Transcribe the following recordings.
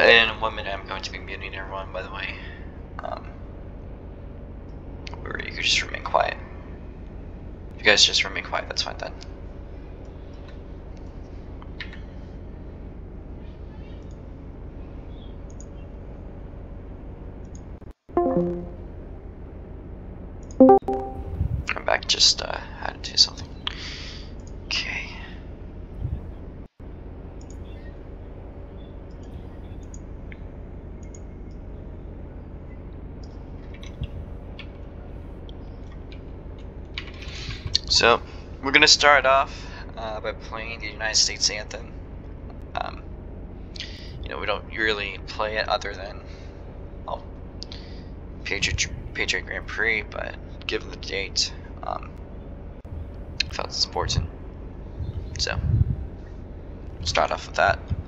In one minute, I'm going to be muting everyone, by the way. Um, or you could just remain quiet. If you guys just remain quiet, that's fine then. I'm back, just uh, had to do something. Okay. So, we're gonna start off uh, by playing the United States anthem. Um, you know, we don't really play it other than, well, Patriot, Patriot Grand Prix, but given the date, um, felt it's important. So, start off with that.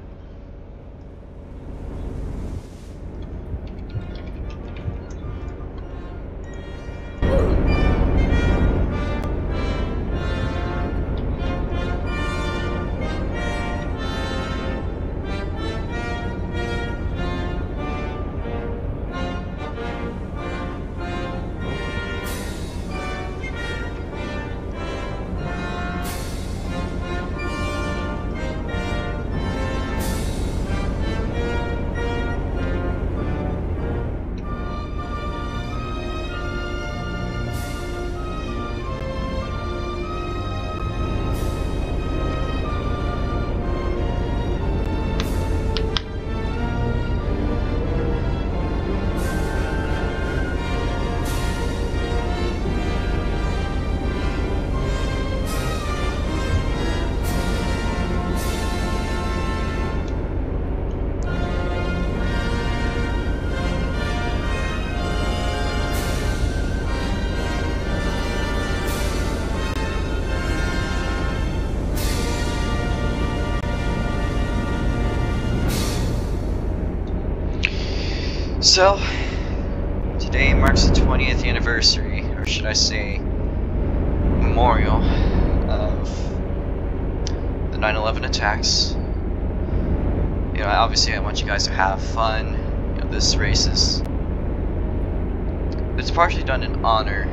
It's partially done in honor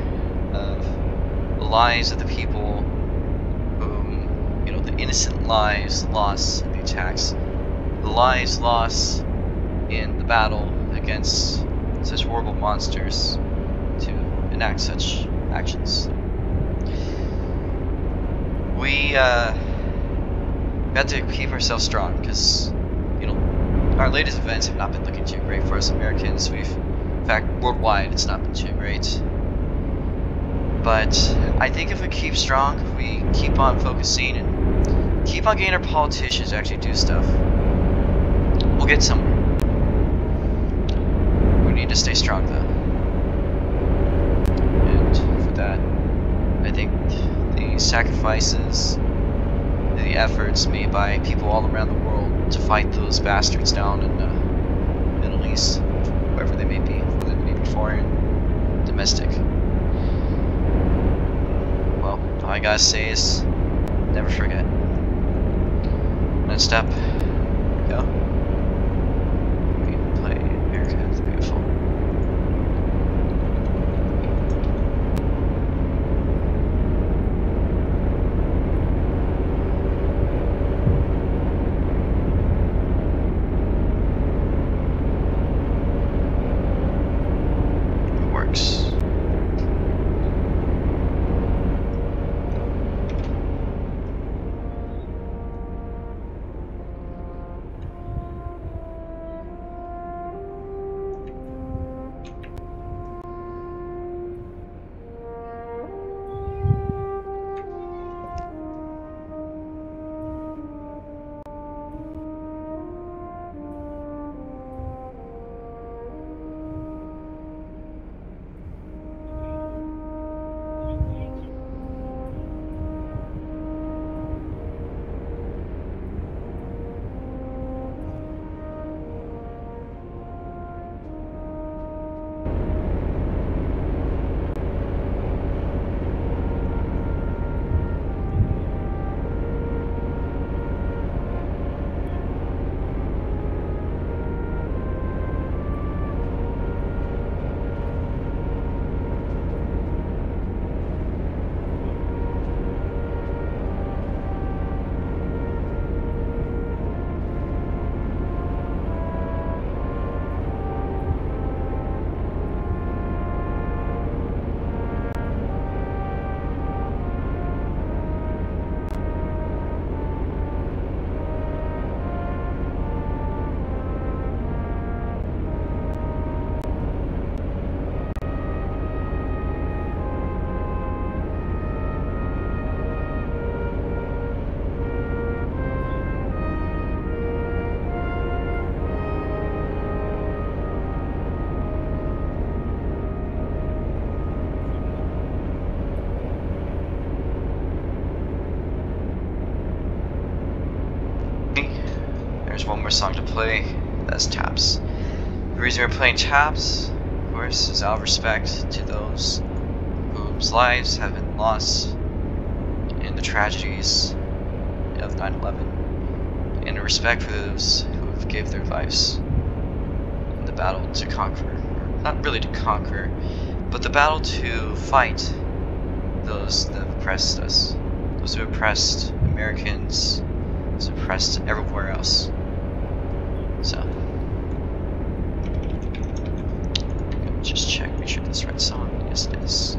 of the lives of the people whom, you know, the innocent lives lost in the attacks, the lives lost in the battle against such horrible monsters to enact such actions. We uh, got to keep ourselves strong because, you know, our latest events have not been looking too great for us Americans. We've, fact, worldwide, it's not been too great. But I think if we keep strong, if we keep on focusing and keep on getting our politicians to actually do stuff, we'll get somewhere We need to stay strong though. And for that, I think the sacrifices, the efforts made by people all around the world to fight those bastards down in the Middle East, wherever they may be, whether they may be foreign, domestic. Well, all I gotta say is, never forget. Next step, play. That's Taps. The reason we're playing Taps, of course, is out of respect to those whose lives have been lost in the tragedies of 9/11, and a respect for those who have gave their lives in the battle to conquer, not really to conquer, but the battle to fight those that oppressed us, those who oppressed Americans, those oppressed everywhere else. So, just check, make sure that's the right song. Yes, it is.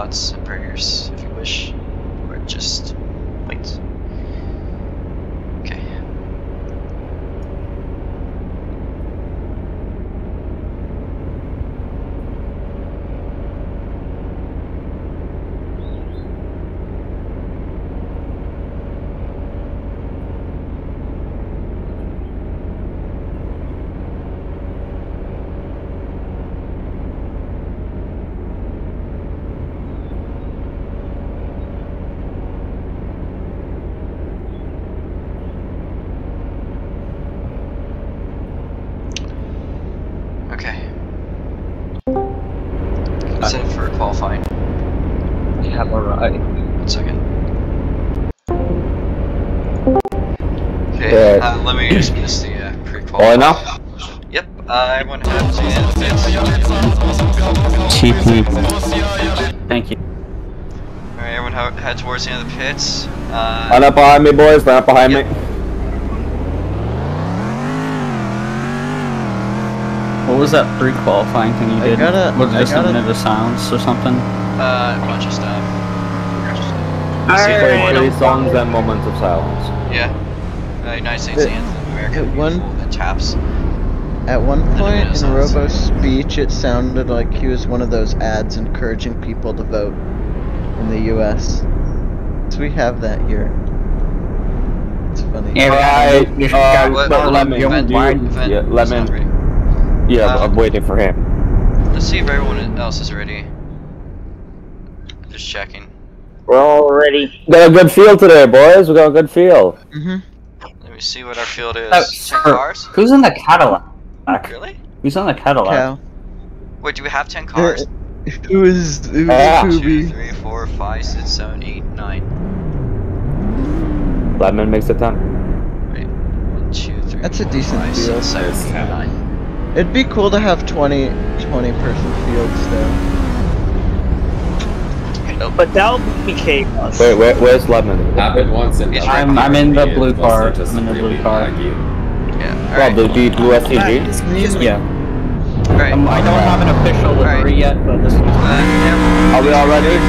Thoughts and prayers if you wish, or just wait. Okay. Okay. Set for qualifying. Yeah, alright. One second. Okay, uh, let me just miss the uh, pre-qual. All enough? Yep, uh, everyone end the pits. TP. Thank you. Alright, everyone head towards the end of the pits. Uh, Line up behind me, boys. Line up behind Yep. me. Was that pre-qualifying thing you I did? gotta- was it I just gotta- a minute of silence or something? uh, a bunch of stuff. Bunch of stuff. Play three songs and moments of silence. Yeah. Uh, United States At- anthem, America at the one- Beautiful, taps. At one point in. Robo's speech, it sounded like he was one of those ads encouraging people to vote in the U.S. So we have that here. It's funny. Yeah, Right, we uh, gotta- What- but what- let me, event- do you- event yeah, let is not me, ready. Yeah, Uh, I'm waiting for him. Let's see if everyone else is ready. Just checking. We're all ready. Got a good feel today, boys. We got a good feel. Mm-hmm. Let me see what our field is. Oh, Ten sir, cars? Who's in the Cadillac? Really? Who's in the Cadillac? Cow. Wait, do we have ten cars? Who is who is Ah. One, two, Kubi? three, four, five, six, seven, eight, nine. Lemon makes it ten. Wait, one, two, three, That's a four, decent five, field. six, seven, It's eight, ten. nine. It'd be cool to have 20, 20 person fields though. But that'll be chaos. Wait, where, where's Lemon? Happened once and It's I'm- I'm in the blue car. I'm in the blue car. Yeah. Well, Alright. the D blue STG. Yeah. Alright. Um, I don't have an official livery Alright. yet, but this is Uh, yeah. Are we all ready? Yeah.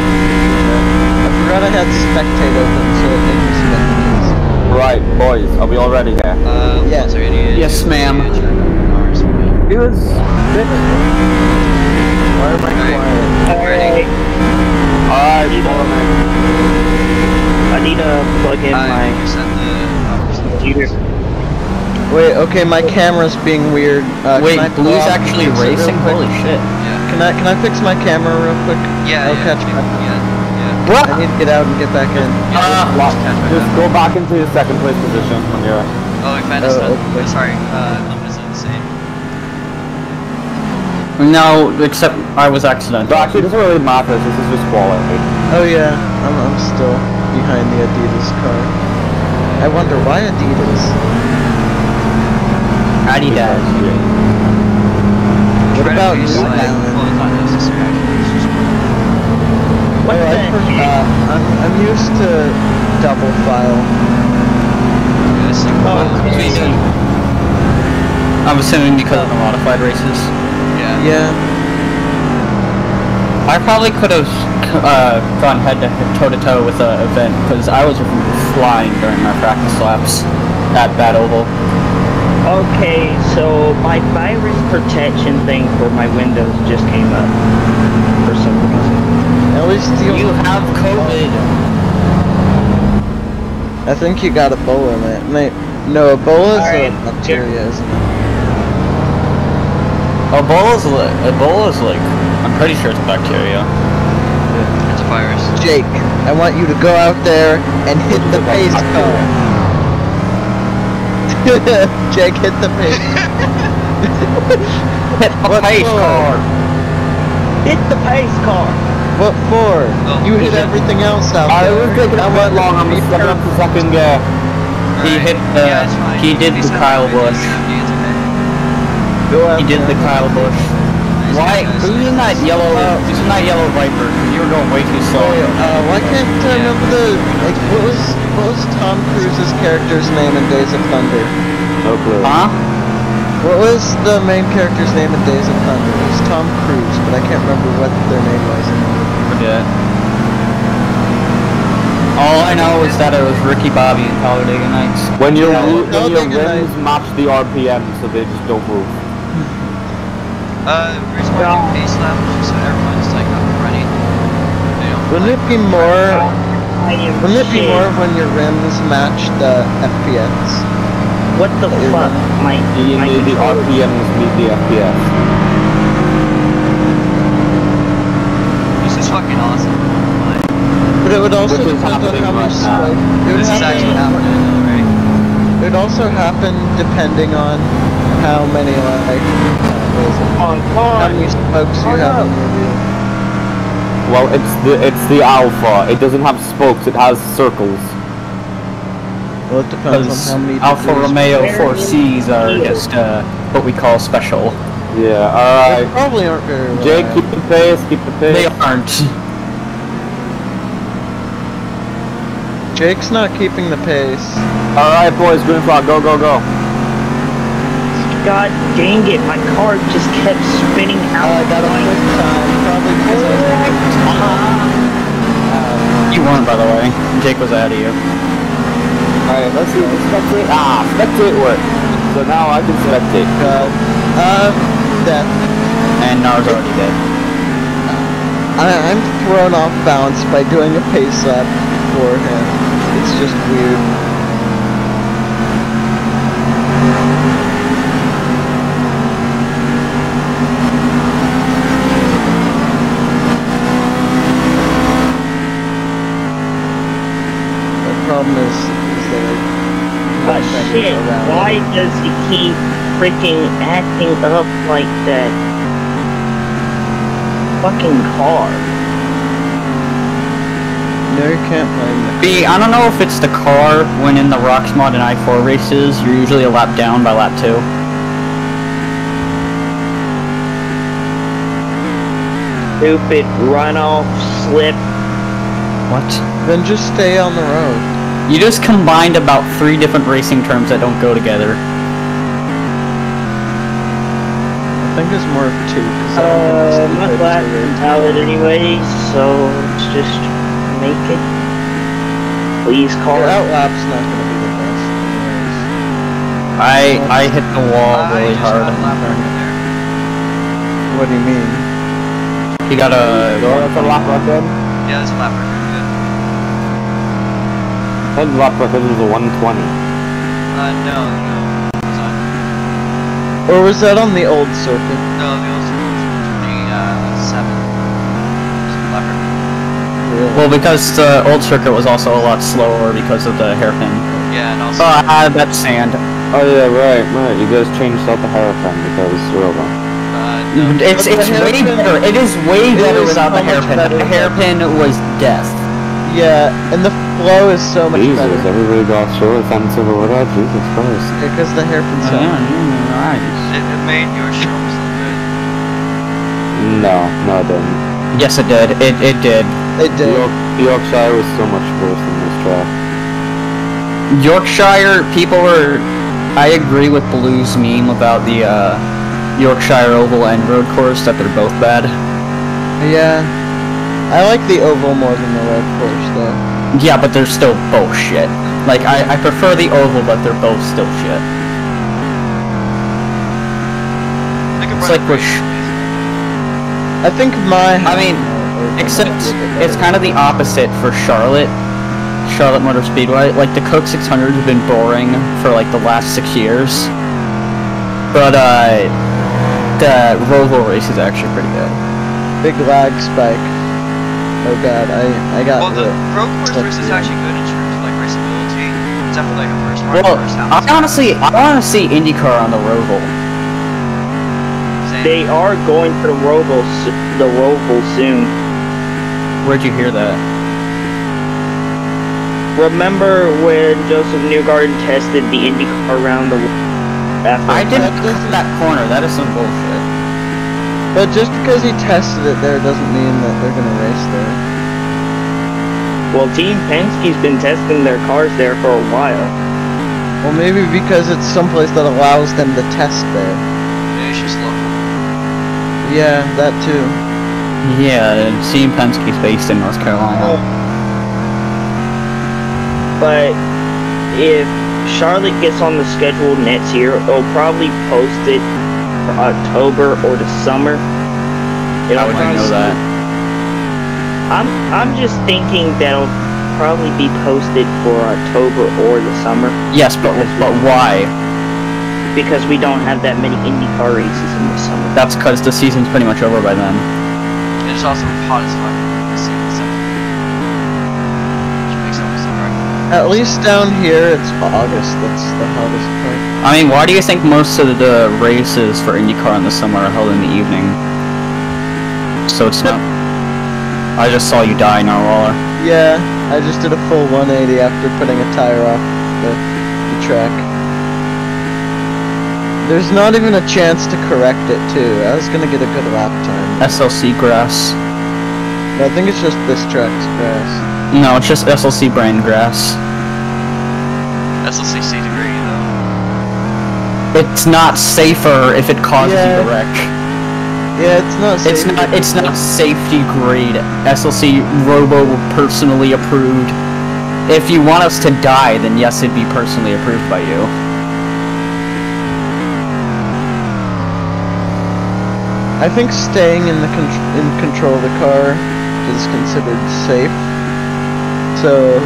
I forgot I had spectate open, so it made me spin the news. Right, boys. Are we all ready here? Uh, Yeah. Walter. Yes, ma'am. Cars, He was. Why am I quiet? Ready? Alright, follow me. I need to plug in Uh, my the. computer. Wait, okay, my camera's being weird. Uh, Wait, can I Blue's actually fix it real racing? Holy shit. yeah. Can I can I fix my camera real quick? Yeah, I'll yeah, catch yeah, my. yeah, What? I need to get out and get back in. Well, just go back into your second place position when you're. yeah. Oh, if Vanna's Oh, not. okay. Sorry, uh, Lemon is the same. No, except I was accidental. But actually, it doesn't really matter. This is just quality. Oh yeah, I'm I'm still behind the Adidas car. I wonder why Adidas. Daddy Dad. What Try to about be you, slight. Alan? Well, it's not necessary. actually. It's just- What Oh, I, uh, I'm, I'm used to double file. Yeah, this thing- Oh, wow. I'm assuming because of the modified races. Yeah. Yeah. I probably could have uh, gone head to toe to toe with the event because I was flying during my practice laps at that oval. Okay, so my virus protection thing for my Windows just came up for some reason. At least you. You have COVID. I think you got Ebola, man. Mate, no, Ebola's Alright, a bacteria, isn't it? Ebola's like Ebola's like I'm pretty sure it's a bacteria. It's a virus. Jake, I want you to go out there and hit the pace car. Jake, hit the pace. Hit the What pace car. Hit the pace car! What for? Oh, you hit everything else out I there. was taking I a want bit long. I'm you to be stepping up to perfect. second gear. He hit the- Yeah, he did the Kyle moving, Busch. he's empty, it's okay. He did the. Kyle Busch. Why? Who's in that yellow? Uh, who's in that yellow Viper? You were going way too slow. Uh, why can't I Yeah. remember the like what was what was Tom Cruise's character's name in Days of Thunder? No clue. Huh? What was the main character's name in Days of Thunder? It was Tom Cruise, but I can't remember what their name was. Forget. All I know is that it was Ricky Bobby and Talladega Nights. When your Yeah, when well, your Talladega rims Nights- match the RPM, so they just don't move. Uh, the reason why I do pace lap is just so everyone's like up and running. Wouldn't like, it be more? I am Wouldn't it be more when your rims match the FPS? What the You're fuck? My, The, my the, the controller- RPMs meet the FPS. This is fucking awesome. But it would also Which is depend on happening how many right now. It would this is happen- actually happening, right? It would also happen depending on how many like what is it? on how many spokes you Oh, have no. on your wheel. Well, it's the it's the Alfa. It doesn't have spokes. It has circles. Well, it depends on how many. Alfa Romeo 4Cs are just uh, what we call special. Yeah. All They probably aren't very. Jake, keep the pace. Keep the pace. They aren't. Jake's not keeping the pace. All right, boys. Green flag. Go, go, go. God dang it, my car just kept spinning Oh, out. I got a quick time, probably because I was uh, You weren't, by the way. Jake was out of you. All right. Let's see. if Spectate. Ah, spectate work. So now I can spectate. God. Uh, death. And Nar's already dead. I, I'm thrown off balance by doing a pace up for him. It's just weird. The problem is, shit, why does he keep freaking acting up like that? Fucking car. No, you can't blame me. B, I don't know if it's the car when in the Rocks Mod and I4 races, you're usually a lap down by lap 2. Stupid runoff slip. What? Then just stay on the road. You just combined about three different racing terms that don't go together. I think it's more of two. 'cause I don't Uh, think my it's the last pace valid anyway, so let's just make it. Please call car. Your outlap's not gonna be the best. I I hit the wall I really hard. got lap on record there. What do you mean? He got a. So that's a lap record. Yeah, that's a lap record. Good. That lap record was a 120. Uh, no, no. It's. Or was that on the old circuit? No, the old circuit was 27. It's a lap. Really? Well, because the old circuit was also a lot slower because of the hairpin. Yeah, and also. Ah, that's sand. Oh yeah, right, right. You guys changed out the hairpin because we're over. Uh, no. It's But it's way hairpin- better. It is way It better is without the hairpin. better The hairpin was death. Yeah, and the flow is so much Jesus, better everybody got short offensive or whatever. Jesus Christ. because the hairpin Yeah, sound. yeah, nice. It, it made your shrooms look good. No, no, it didn't. Yes, it did. It it did. It did. York, Yorkshire was so much worse than this track. Yorkshire people were. I agree with Blue's meme about the uh, Yorkshire Oval and Road Course that they're both bad. Yeah. I like the oval more than the road course though. Yeah, but they're still both shit. Like I, I prefer the oval, but they're both still shit. It's like a we're sh- I think my I mean, Except it's kind of the opposite for Charlotte. Charlotte Motor Speedway. Like the Coke 600 has been boring for like the last six years, but uh, the Roval race is actually pretty good. big lag spike. Oh god, I I got Well, the lit. road course race is actually good in terms of like raceability. Except for like a first run, Well, first I honestly, I want to see IndyCar on the Roval. They are going to the Roval, the Roval soon. Where'd you hear that? Remember when Josef Newgarden tested the IndyCar around the after I didn't That cut that corner. That is some bullshit. But just because he tested it there doesn't mean that they're gonna race there. Well, Team Penske's been testing their cars there for a while. Well, maybe because it's someplace that allows them to test there. Maybe it's just local. Yeah, that too. Yeah, Team Penske's based in North Carolina. Oh. But if Charlotte gets on the schedule next year, it'll probably post it for October or the summer. How would you know that? I'm I'm just thinking that'll probably be posted for October or the summer Yes, but but why? because we don't have that many IndyCar races in the summer. That's because the season's pretty much over by then. It's also hot as fuck this season, so. Which makes it almost. At least down here, it's August. That's the hottest part. I mean, why do you think most of the races for IndyCar in the summer are held in the evening? So it's not. I just saw you die, Narwhaler. Yeah, I just did a full 180 after putting a tire off the, the track. There's not even a chance to correct it too. I was gonna get a good lap time. SLC grass. But I think it's just this track's grass. No, it's just SLC brand grass. SLCC degree, though. It's not safer if it causes you to wreck. Yeah, it's not. It's safe. not. It's not safety grade. SLC Robo personally approved. If you want us to die, then yes, it'd be personally approved by you. I think staying in the con- in control of the car is considered safe. So,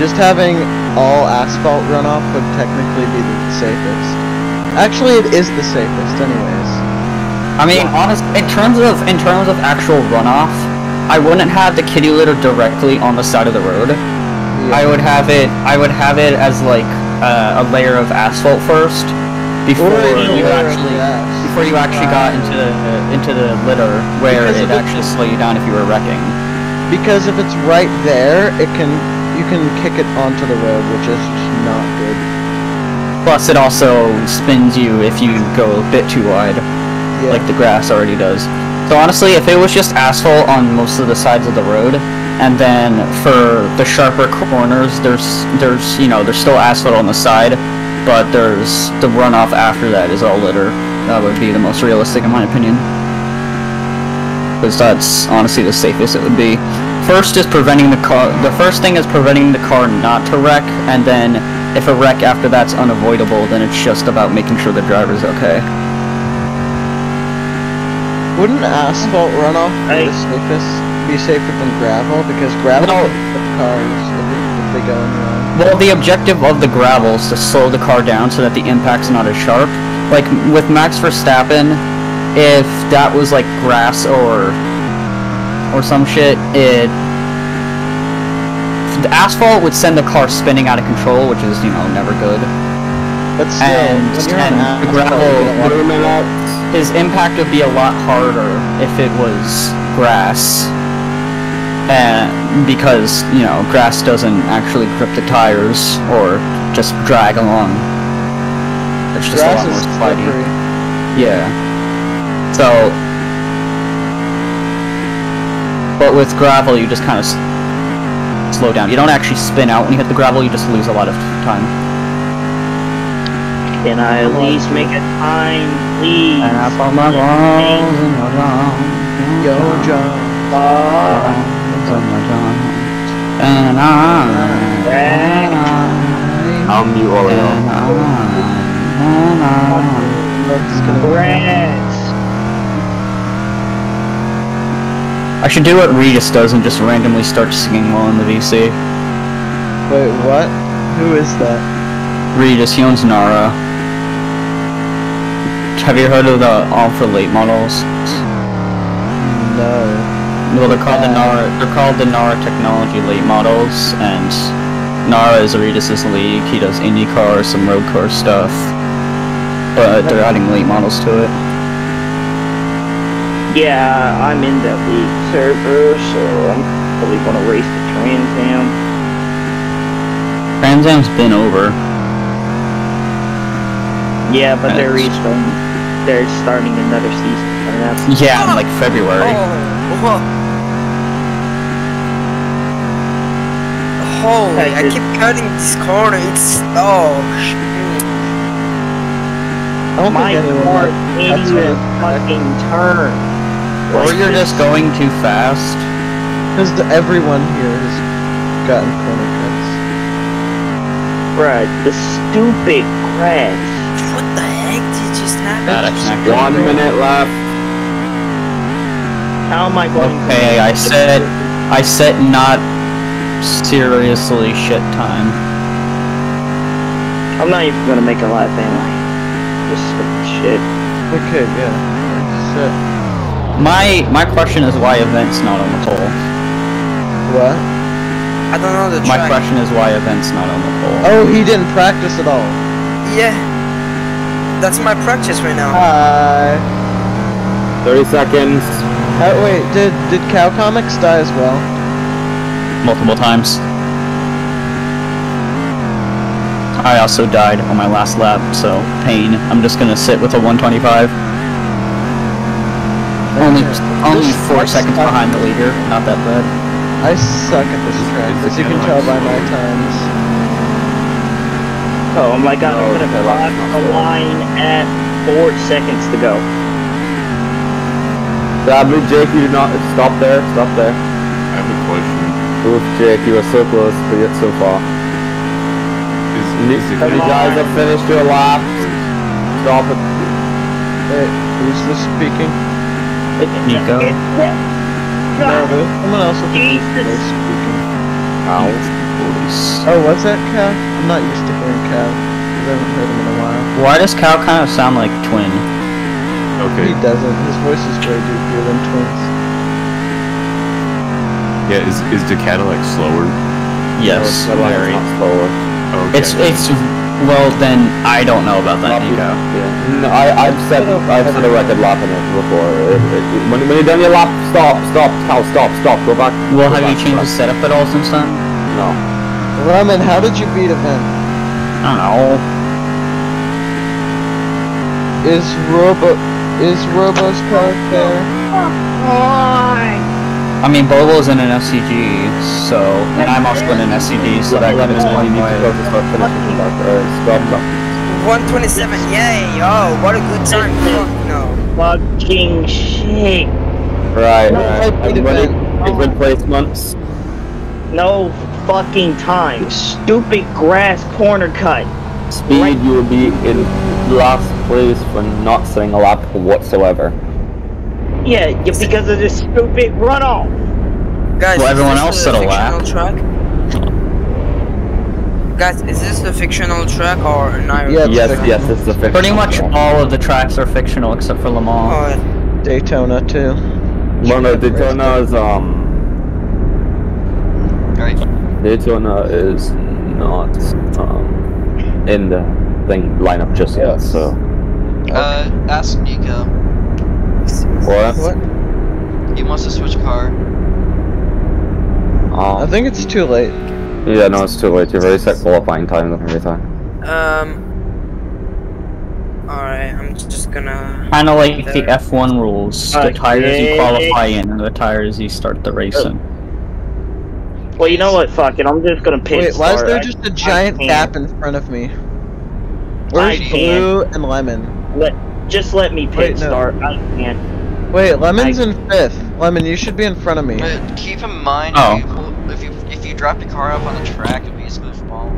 just having all asphalt runoff would technically be the safest. Actually, it is the safest, anyways. I mean, honest, in terms of in terms of actual runoff, I wouldn't have the kitty litter directly on the side of the road. I would have it. I would have it as like uh, a layer of asphalt first, before Or even a you actually before you actually got into the uh, into the litter where Because it if it- actually slow you down if you were wrecking. Because if it's right there, it can you can kick it onto the road, which is not good. Plus, it also spins you if you go a bit too wide, Yeah. like the grass already does. So honestly, if it was just asphalt on most of the sides of the road, and then for the sharper corners, there's there's you know there's still asphalt on the side, but there's the runoff after that is all litter. That would be the most realistic in my opinion. Because that's honestly the safest it would be. First is preventing the car. The first thing is preventing the car not to wreck, and then if a wreck after that's unavoidable, then it's just about making sure the driver's okay. Wouldn't asphalt runoff be the safest? Be safer than gravel because gravel No. can hit cars if, they go in wrong. Well, the objective of the gravel is to slow the car down so that the impact's not as sharp. Like with Max Verstappen, if that was like grass or or some shit, it the asphalt would send the car spinning out of control, which is you know never good. But still, And- when you're and the gravel- you get a lot of- Terminal. His impact would be a lot harder if it was grass. and because you know grass doesn't actually grip the tires or just drag along. It's just Grass a lot more slippery. Yeah. So, but with gravel, you just kind of slow down. You don't actually spin out when you hit the gravel. You just lose a lot of time. Can I at least make a time, please? And I put my balls in your arms. Yo, John. And I, I'll mute all of and y'all. I, That's gonna Congrats. I should do what Regis does and just randomly start singing while in the VC. Wait, what? Who is that? Regis, he owns Nara. Have you heard of the All for Late models? No. Well, they're called the Nara. They're called the Nara Technology Late models, and Nara is Regis' league. He does IndyCar, some road car stuff, but they're adding late models to it. Yeah, I'm in that league server, so I'm probably gonna race the Trans Am. Trans Am's been over. Yeah, but they're restarting. They're starting another season for that. Yeah, in like February. Oh, Holy, I keep cutting this corner. It's oh. sh- I don't My think anyone car like, can't that's even what- fucking turn. Or you're just going too fast. Because everyone here has gotten corner cuts. Bruh, the stupid grass. What the heck did just happen? Bad connection. One minute left. How am I going Okay, I said I said not seriously shit time. I'm not even gonna make a lap, am I? Just shit. Okay, yeah. Set. My my question is why events not on the poll. What? I don't know the My track. question is why events not on the poll. Oh, he didn't practice at all. Yeah. That's my practice right now. Hi. 30 seconds. Oh, wait, did did Cow Comics die as well? multiple times. I also died on my last lap, so pain. I'm just gonna sit with a 125. Only only four seconds suck. behind the leader. Not that bad. I suck at this track, as you can tell by my times. Oh my god, Oh, I'm okay, gonna cross that's the not line at four seconds to go. Sadly, Jake, you did not stop there. Stop there. I have a question. Oof, Jake, you were so close, but yet so far. Is, You is it you guys have finished your lap. Stop it. Wait, who's this speaking? Nico. No, someone else with the Jesus. voice speaking. Ow. Police. Oh, what's that Cow? I'm not used to hearing Cow. 'cause I haven't heard him in a while. Why does Cow kind of sound like Twin? Okay. He doesn't. His voice is way deeper than Twins. Yeah. Is is the Cadillac slower? Yes, No, it's not- very. it's not slower. Okay. It's it's well then I don't know about that, Nico. Yeah. Mm, no, I, I've set I've set a record lap in it before. It, it, it- when, when you're done your lap, stop, stop, Cal, stop, stop, go back. Well, go have you back, changed the setup at all since then? No. Ramen, how did you beat event? I don't know. Is Robo is Robo's car there? I mean, Bobo's in an SCG, so and I'm also in an SCD, so that Lemon, gives you one to go way. to start finishing that. Uh, stop, stop. 127. Yay! Oh, what a good time. Fuck no. Fucking shit. Right, No, right. I beat Everybody, event. take replacements. No fucking time. Stupid grass corner cut. Speed, Right. you will be in last place for not setting a lap whatsoever. Yeah, yeah, because of this stupid runoff. Guys, Well, everyone this else a said a lap. fictional track? Guys, is this a fictional track or an Iron? Yeah, it's yes, fictional. yes, it's the fictional. Pretty much fictional. all of the tracks are fictional except for Le Mans. Oh, Daytona too. Well, no, Daytona is um. Alright. Daytona is not um in the thing lineup just yet. Yes. So Uh, ask Nico. What? What? He wants to switch car. Oh. I think it's too late. Yeah, no, it's too late. You've already set qualifying times and everything. Um. Alright, I'm just gonna. Kind of like the F1 rules. The tires you qualify in, and the tires you start the race in. Well, you know what? Fuck it. I'm just gonna pit Wait, why is there I- just a giant can't. gap in front of me? Where's blue and lemon? Let just let me pit Wait, no. start. I can't. Wait, lemon's I- in fifth. Lemon, you should be in front of me. But keep in mind, Oh. if, you pull, if you if you drop your car up on the track, it'll be a smooth fall.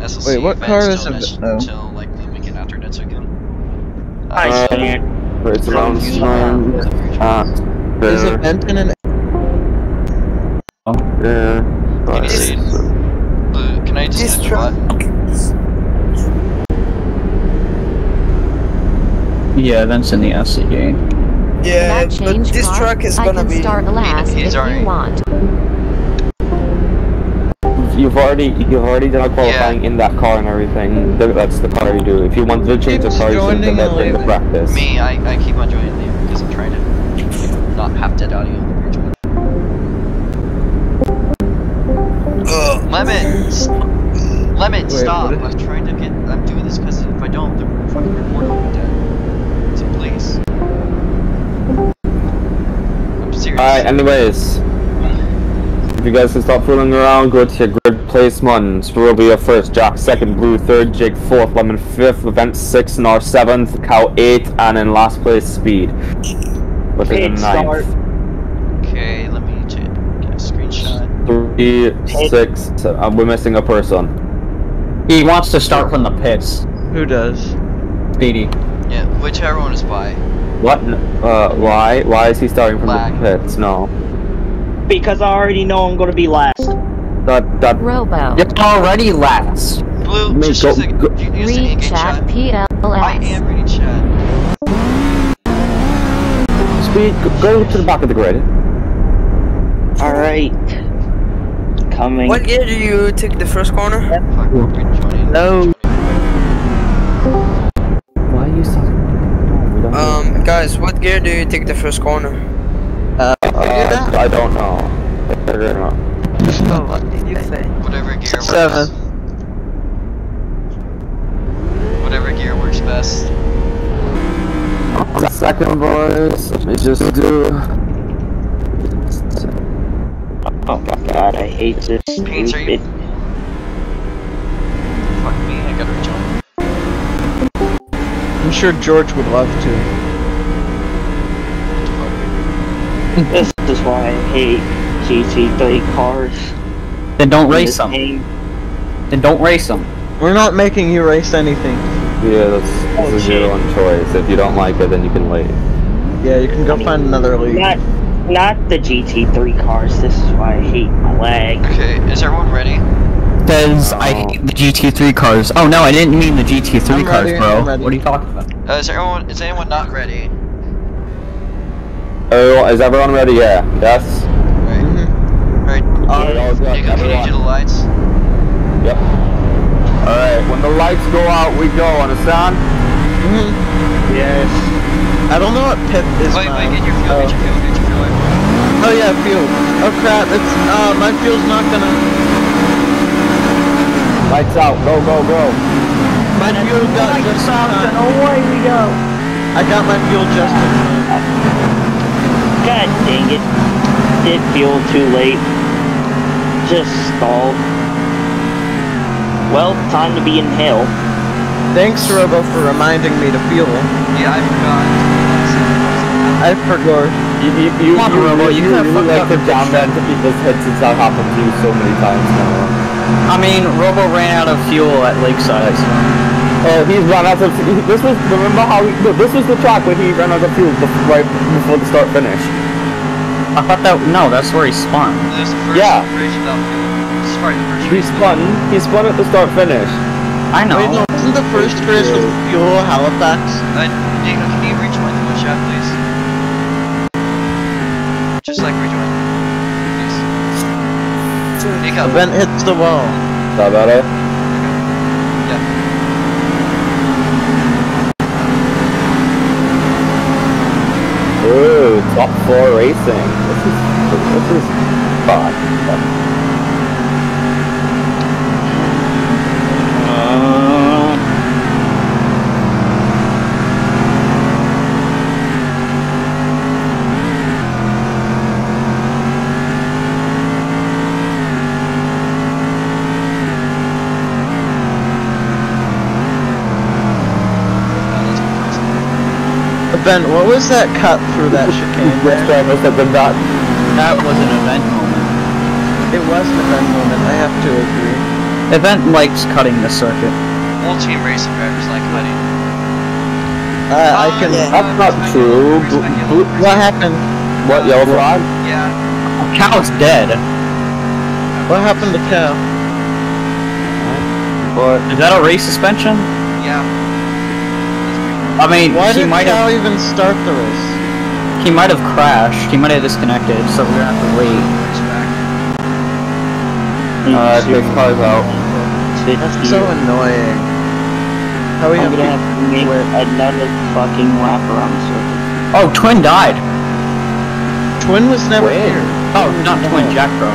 SLC Wait, what events car is don't it? Oh. until like the weekend after next weekend. I Uh, can't. It's around Three time. Uh, Is there, it Benton and yeah. Can you but- see? Blue, can I just hit the truck. button? Yeah, that's in the SC game. Yeah, That but this car, truck is I gonna can be. start last he's if already- you want. You've already you've already done qualifying in that car and everything. That's the car you do. If you want to change the Keeps car, you should joining do that in the practice. Me, I, I keep on joining you because I'm trying to not have dead audio on the bridge. Ugh. Lemon, s- lemon, Wait, stop! I'm trying to get. I'm doing this because if I don't, the fucking recorder Alright, anyways. If you guys can stop fooling around, go to your grid place placements. Will be your first, Jack second, Blue third, Jake fourth, Lemon fifth, Event sixth, Nor seventh, Cow eighth, and in last place, Speed. Which is Pit in start. ninth. Okay, let me ch- get a screenshot. Three, six, seven. Uh, we're missing a person. He wants to start from the pits. who does? Speedy. Yeah, whichever one is by. What? Uh, why? Why is he starting from Lag. the pits? No. Because I already know I'm gonna be last. That, that, Robo. You're already last. Blue, Mate, just go- use the, go- use Read in-game chat chat. I am reading chat. Speed, go- go to the back of the grid. Alright. Coming. What gear do you take the first corner? Fuck. No. Um, guys, what gear do you take the first corner? Uh, Uh, I don't know. Figure it out. Oh, what did you say? Whatever gear works. Seven. Whatever gear works best. The second boys, let me just do. Oh my god, I hate this Paints, are you- I'm sure George would love to. This is why I hate GT3 cars. Then don't in race them. game. Then don't race them. We're not making you race anything. Yeah, that's, Oh, this is your own choice. If you don't like it, then you can leave. Yeah, you can go find another league. Not, not the GT3 cars. This is why I hate lag. Okay, is everyone ready? Says I hate the GT3 cars. Oh no, I didn't mean the GT3 I'm cars, ready, bro. I'm ready. What are you talking about? Uh, is everyone is anyone not ready? Oh, is everyone ready? Yeah. Yes. Alright. Mhm. Alright. Alright, all good. Nico, can you do the lights? Yep. Alright, when the lights go out, we go, understand? Mhm. Yes. I don't know what pip is Wait, wait, now. get your fuel, oh. get your fuel, get your fuel. oh yeah, fuel. Oh crap, it's uh my fuel's not gonna Lights out. Go, go, go. my fuel got just in time. away we go. I got my fuel just in time. God dang it. Did fuel too late. Just stalled. Well, time to be in hell. Thanks Robo for reminding me to fuel. Yeah, I forgot. I forgot. You, you, you, Come on, you, Robo, you, you you can't really fuck like up to your jam that into people's heads since that happened to you so many times now. I mean, Robo ran out of fuel at Lakeside. Oh, he's run out of. This was remember how he, no, this was the track where he ran out of fuel bef- right before the start finish. I thought that no, that's where he spun. This is the first Yeah. fuel. This is the first He race. spun. He spun at the start finish. I know. Wait, no, wasn't the first race with fuel Halifax? Uh, Nico. Event hits the wall. Is that better? Yeah. Ooh, top four racing. This is this is fun. Ben, what was that cut through that chicane? Yes, there? drivers have been that. That was an event moment. It was an event moment, I have to agree. Event likes cutting the circuit. All team racing drivers like cutting. Uh, I Oh, can. yeah. That's not true. Bl- bl- What happened? what yellow flag? Yeah. Cow's dead. What happened to Cow? But Is that a race suspension? Yeah. I mean, Why he did might Cal have even start the race? he might have crashed. He might have disconnected, so we're gonna have to wait. Race back. uh, this car's out. That's so annoying. How are we I'm gonna have to make wait. another fucking lap around the circle. Oh, Twin died. Twin was never When? here. Oh, not Twin, Jack Bro.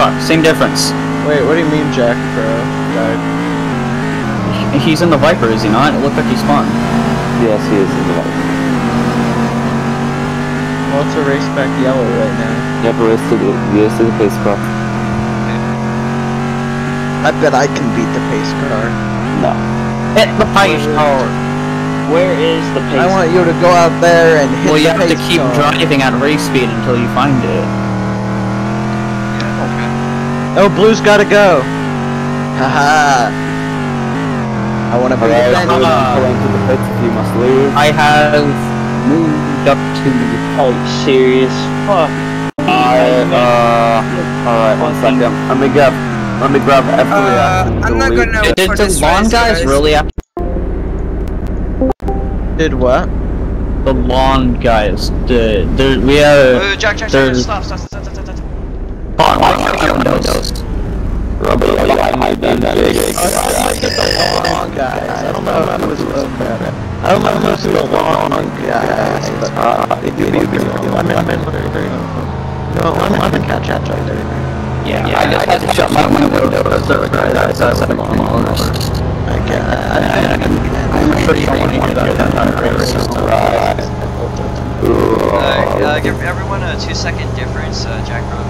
Fuck, same difference. Wait, what do you mean Jack Pro died? He's in the Viper, is he not? It looked like he spawned. Yes, he is in the right. Well, it's a race back yellow right now. Yep, race to the race to the pace car. I bet I can beat the pace car. No. Hit the pace car. Where is the pace? I want you to go out there and hit the page. Well, you the have to keep car. driving at race speed until you find it. Yeah. Okay. Oh, Blue's gotta go. Haha. I wanna be Alright, the so bench. Uh, pulling to the pits if you must leave. I have moved up to Oh, serious? Fuck. I, uh, alright, one second. Let me grab, let me grab F3 Uh, I'm not gonna Did, wait did for the this lawn guys really have Did what? the lawn guys? The, the we have. Wait, wait, Jack, Jack, Jack, there's- stop, stop, stop, stop, stop, stop. Rubber line, then big. Long guys. I don't know if it was okay. I don't know if it was the long guys, but Uh, you me lemon, lemon, no, lemon, lemon catch up right there. Yeah, I just had to shut my window there were guys outside the lawn mowers. I can, I, I, I I'm sure someone wanted that entire race. Uh, uh, give everyone a two second difference, uh, Jack Road.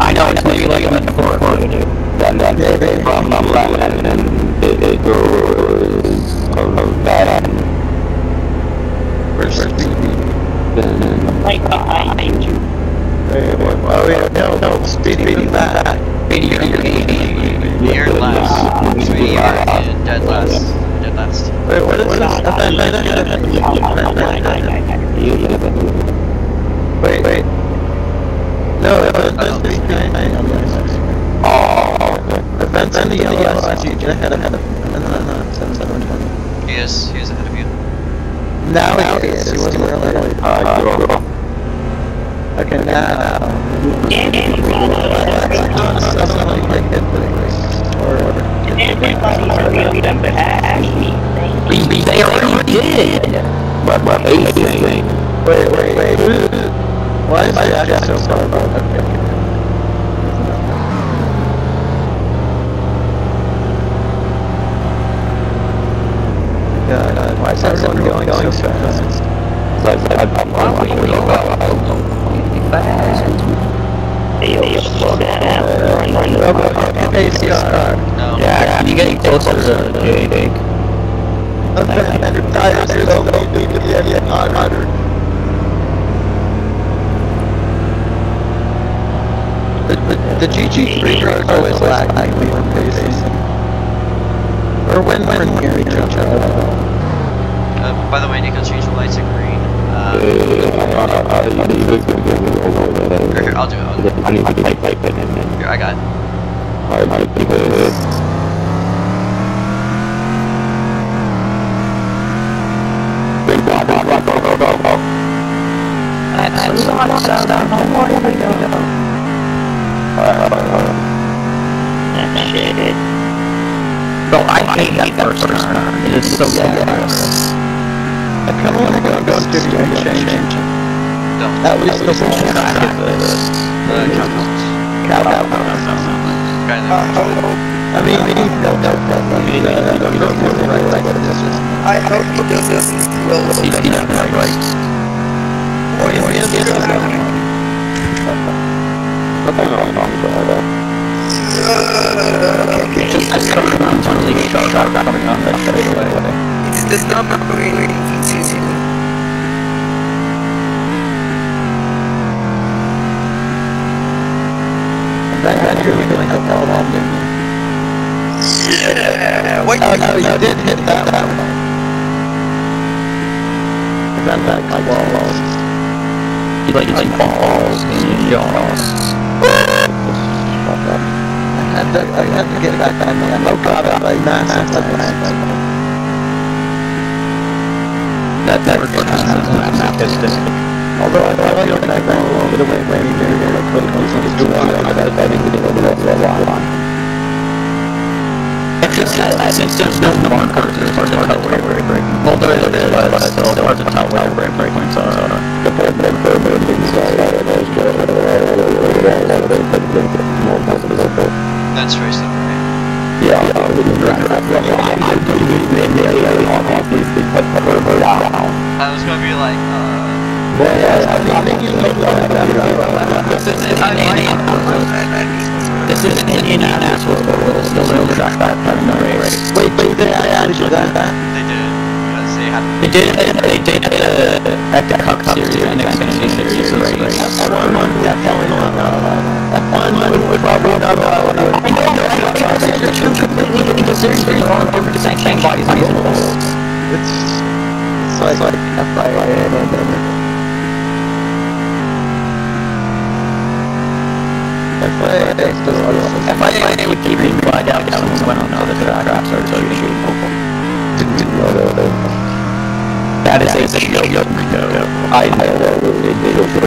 I know it's maybe like a metaphor for you, dude. Then, then, from the lemon, and it, it goes of that. Where's Then, Right behind you. Oh, yeah, no, no, speeding back. You're last. Sweetie, you're in dead last. Dead last. Wait, what is this? Wait, wait. No, that's that's behind. Oh, Events in the yellow, I see you ahead of him. And then that's 720. He is, he is ahead of you. Now he is, he wasn't earlier. uh, go, go. Okay, now. They already did! But, but, anything. Wait, wait, wait. Why is Jack so far above? Okay, okay. God, everyone going, going so fast? Like, I, I, I, Okay, pace car. No. Yeah, can you get closer to Jake? Okay, tires are so low, yeah, yeah, 500. The, the, the GT3 cars always lag me when pacing. Or when we're near each other. Uh, by the way, Nico, change the lights to green. Uh, here, here, I'll do it. I'll do it. I need to type type it in there. Here, I got it. Alright. That's sound, no more to go. Alright, alright. Bro, I hate that first turn. It is so dangerous. I kinda wanna go, go to the exchange. Don't. At least the whole track of. Uh. Cow, cow, of. I mean, maybe they'll, they'll, they'll, you they'll, they'll, they'll, right, like this is. I hope he does this well. Or is it just a- Nothing wrong that. Uh, okay. Just coming on of sharp coming on that straightaway. It does not bring That, that you're like a wall Yeah. What Oh, no, you did hit that one. That, that, like, wall. He like, like balls in your jaws. I had to, I had to get back on the low carbon, like, massive time. That never turns into a masochistic. Although I a little bit away from it, did a little bit of a since there's no it's hard to tell where we're. Well, there is, but it's still hard to tell where breaking, so. That's very simple, right? I was gonna be like, uh, This is an Indianapolis. But we'll still track that from the race. Wait, wait, they actually done that? they did they did, they did uh, at the Cup Series and Xfinity Series race. That one, one, that one, that one would probably not, uh, I know, right? You're two completely different series, you're on different sanctioning bodies on these rules. it's, like, like, FIA and, and, and, FIA, it's still, FIA would keep me quiet out, if someone went on other tracks or so you should. That is a joke. I know,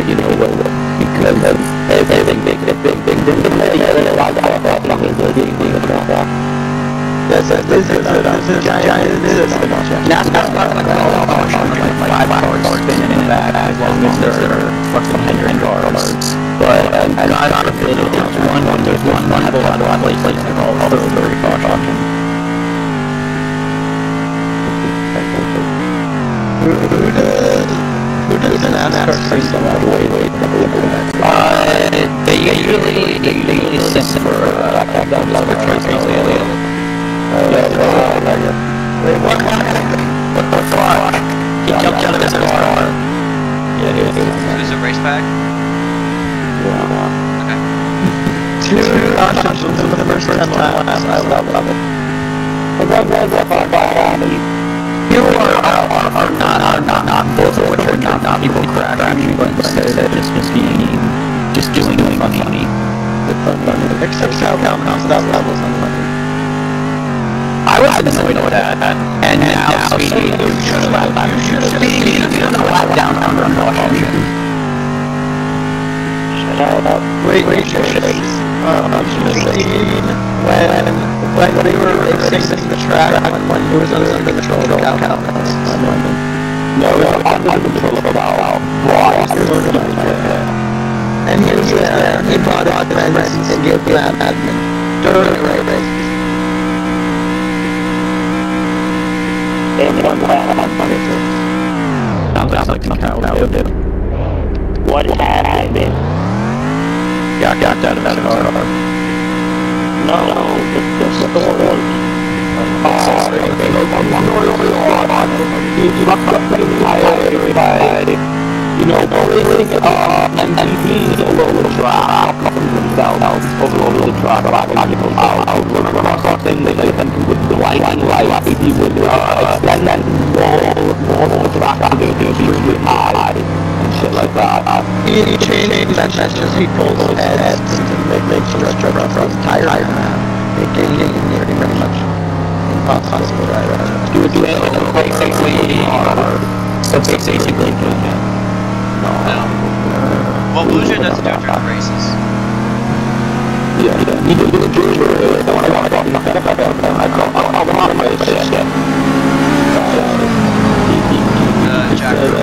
you know, because everything big, big, big, big, big, big, big, a lot of Yes, it is, it's a, it's a giant, it is a giant. NASCAR's not like all caution, five hours spinning in the back as long as there are fucking hundred cars. But God forbid if there's one, when there's one, one have a lot of places that call also very caution. Who, does, who does the NASCAR system avoid? Uh, they usually, they usually send for, uh, for Chase Elliott. Wait, what? What the fuck? He jumped out of his car. Yeah, dude. Who's a race pack? Okay. Two cautions in the first ten laps, I love, love it. You are, are, are, are not, are not, not, both of which are not, not people crashing, but instead just, just being, just doing funny. Except how comes that levels money. I was annoyed with that, and now, you should have, you should have, speaking, you should have lap down under caution. Wait, wait, wait, wait. Um, I when, when they were racing the track, when, it was under the control of Cal Cal. No, it was under the control of Cal. And he was there, he brought out the friends and gave that admin during the race. And one lap on Sounds like something I would do. What happened? Got, got out of that car. No, it's just the, the storm. You know, racing uh, MVPs over the from themselves over the like people out, run across something, they then with the and light, he would uh, extend that roll, roll the track, and do things really high, and like that. He he changed that message, he pulls his head to make, make sure that from, from tire around. It gave him pretty much impossible to ride around. You would do it basically, so basically, No. Well, Bluesia doesn't do it during races. Yeah, yeah, he did the jury, I want to go, I call, I'll come out of my shit. Uh, Jack, Jack Rules Yeah, like, he said, like, big five, and blah, blah. I'm too offended.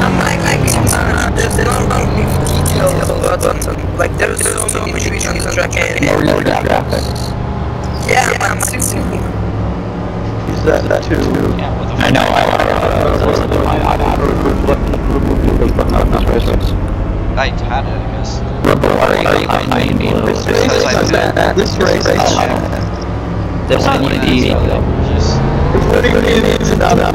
I'm like, like, uh. Like, there's so many trees on the track and yeah, I'm super. He's that, that too. I know, I, I had it, I guess. behind me. This race I is bad. This race is Oh. bad. There's Not one even in the that, so just What do you mean it's not bad?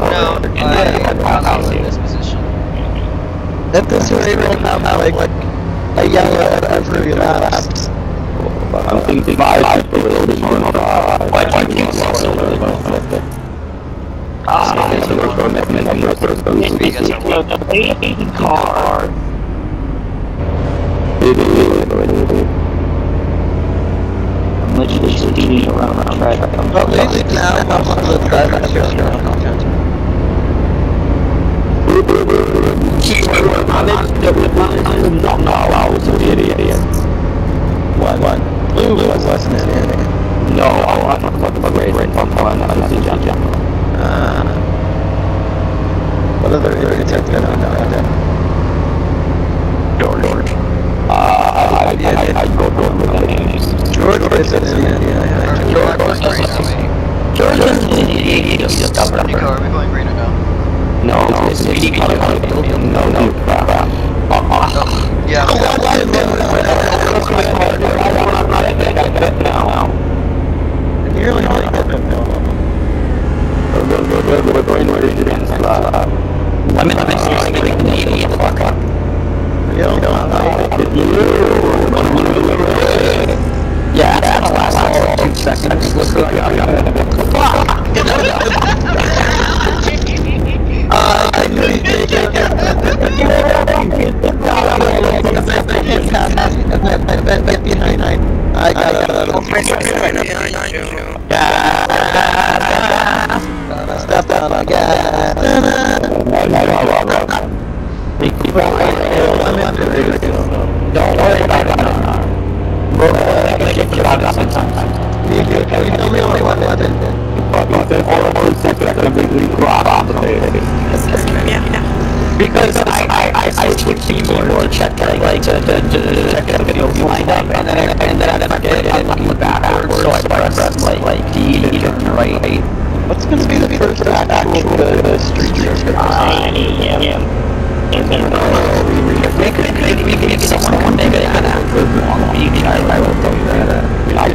no. I, I'm not in this position. At this rate, we'll have like a yellow every. I'm thinking five people will be more uh, why why can't you also Ah, it's a work on that number of those You guys are So the waiting car. I'm literally speeding around the track. But lately now, most of the drivers are on content. What? What? Blue was less than an idiot. No, I'm about the grade right from one to the jump jump. Uh, what other idiots have been on content? George. Uh, I, I, I, I go go with the names. George was an idiot. George was green, how many? George is an idiot, he just discovered Nico, are we going green or no? No, no, it's speedy color building. No, no, crap. Yeah, I'm What? going. now. You're really not getting no. We're. You. Yeah, I bet, bet behind I, I got it. Step on the gas. Don't worry about it. Bro, I gotta get you out of sometimes. You tell me only one weapon. Because I, I, I, I switch keyboard to check like, to, to, to, check the video lined up and then I, and then I forget it and looking backwards so I press like like D turn right. What's gonna be the first actual good street? I we we make someone one make it beach, I, I will tell you that. I.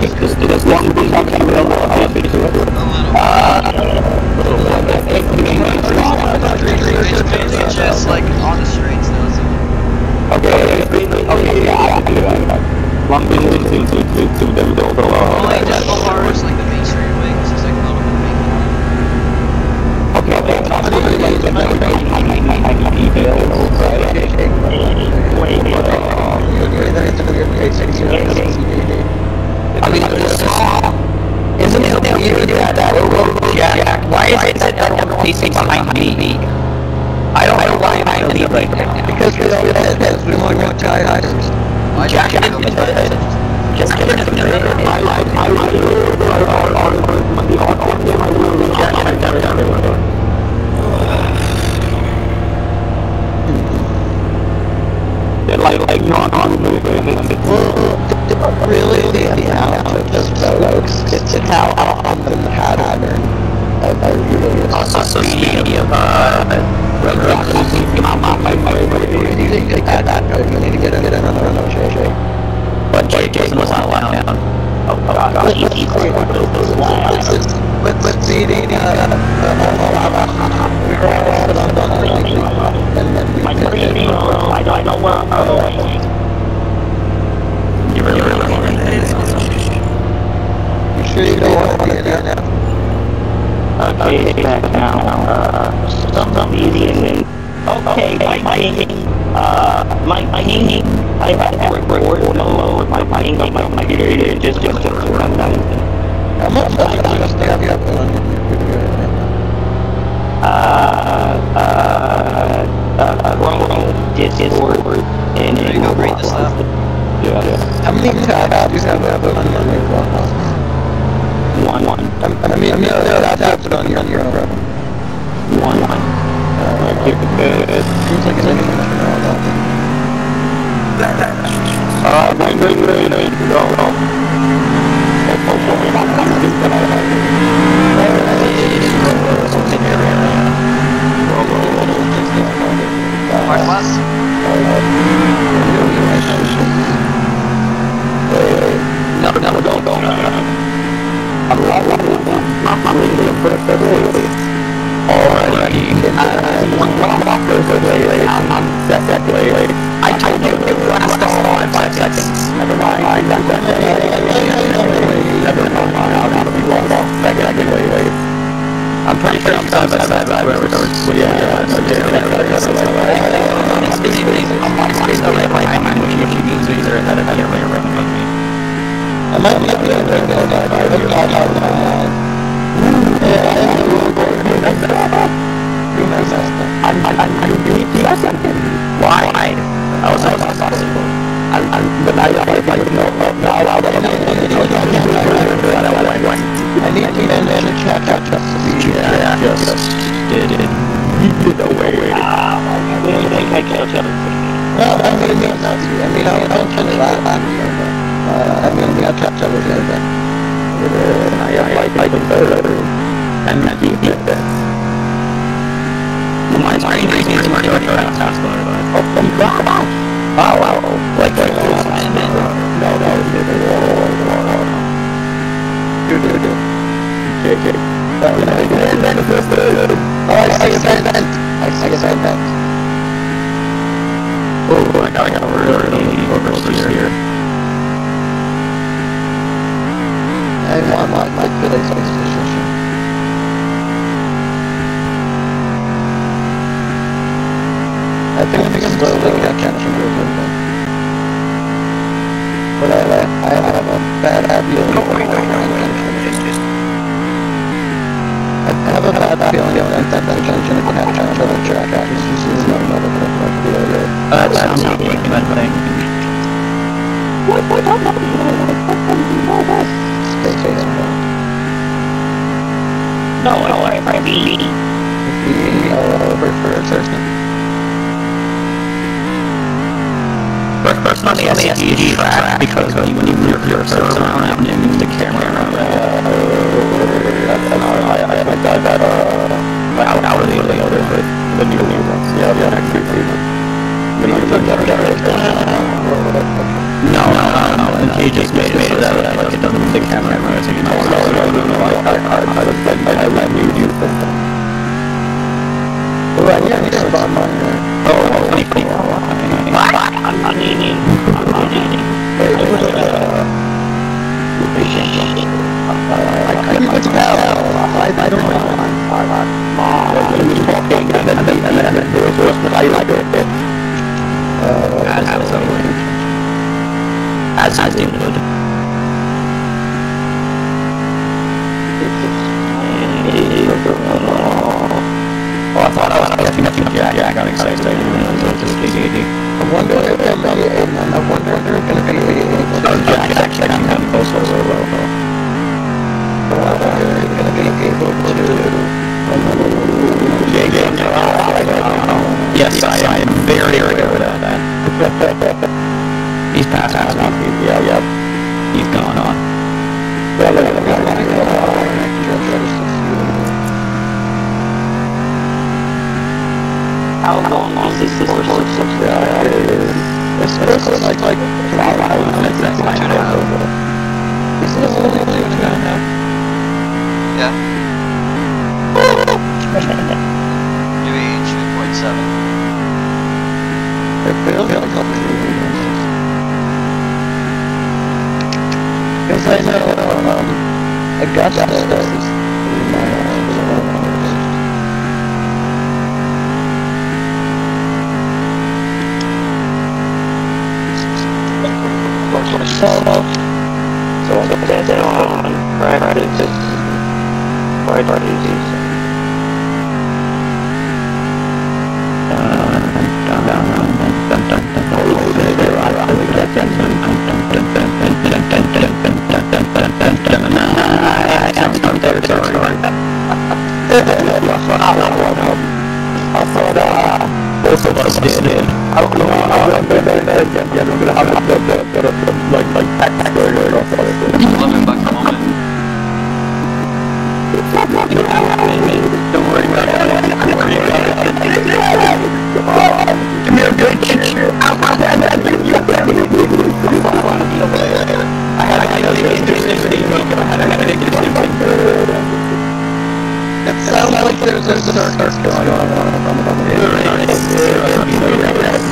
Because talking about a little bit to it. Just like on the streets. Okay, okay, yeah, I. Long beach to to to to to the the Well, like uh, just like the main street way, 'cause there's like a little bit of making on Okay, okay, I Details, right? I mean, isn't it weird that that road jack? Why is it that everyone facing behind me? I don't know why I'm behind me right now. Because we all had heads, we only got tires. Why do you Jack keep is going the to head. Just get it the head. I like I like on on on the on on the They're like like not on moving. Really, the amount of those folks, it's out on the pattern of a really Also, so media of uh, Red Rock You need to get that up, you need to get it in another shake. but JJ was not allowed down. Oh, oh, gosh, he's he's like one of those Let's, lines. let's, let's see, uh, we were all set on done early, and then we My did green it. road, I don't know where I'm going. You really, really want to You sure you don't want to be in there now? Okay, it's back now. Uh, some, some easy and then. Okay, my, my king, uh, my, my king, I have to record no, my, my king, my, my computer, just, just, just run down. How much time do you have you on your computer right now? Uh, uh, uh, Chrome, Discord, and, There you go, read this stuff. Yeah, yeah. How many tabs do you have open on your phone? one, one, I mean, no, no, tabs on your, on your phone. one, one. Keep it. Seems like it's like an Uh, wait, wait, wait, wait, no, no. there's Mark Plus. No, no, no, no, no. I'm not running them. I'm leaving for the February. Already. I'm one off for February. I'm on set that day. I told you it would last us all in five seconds. Never mind. I'm not going to. Never mind. I'm not going to be long off. Back in the way. I'm pretty sure I'm done by that. Yeah, yeah, yeah. I might be able to go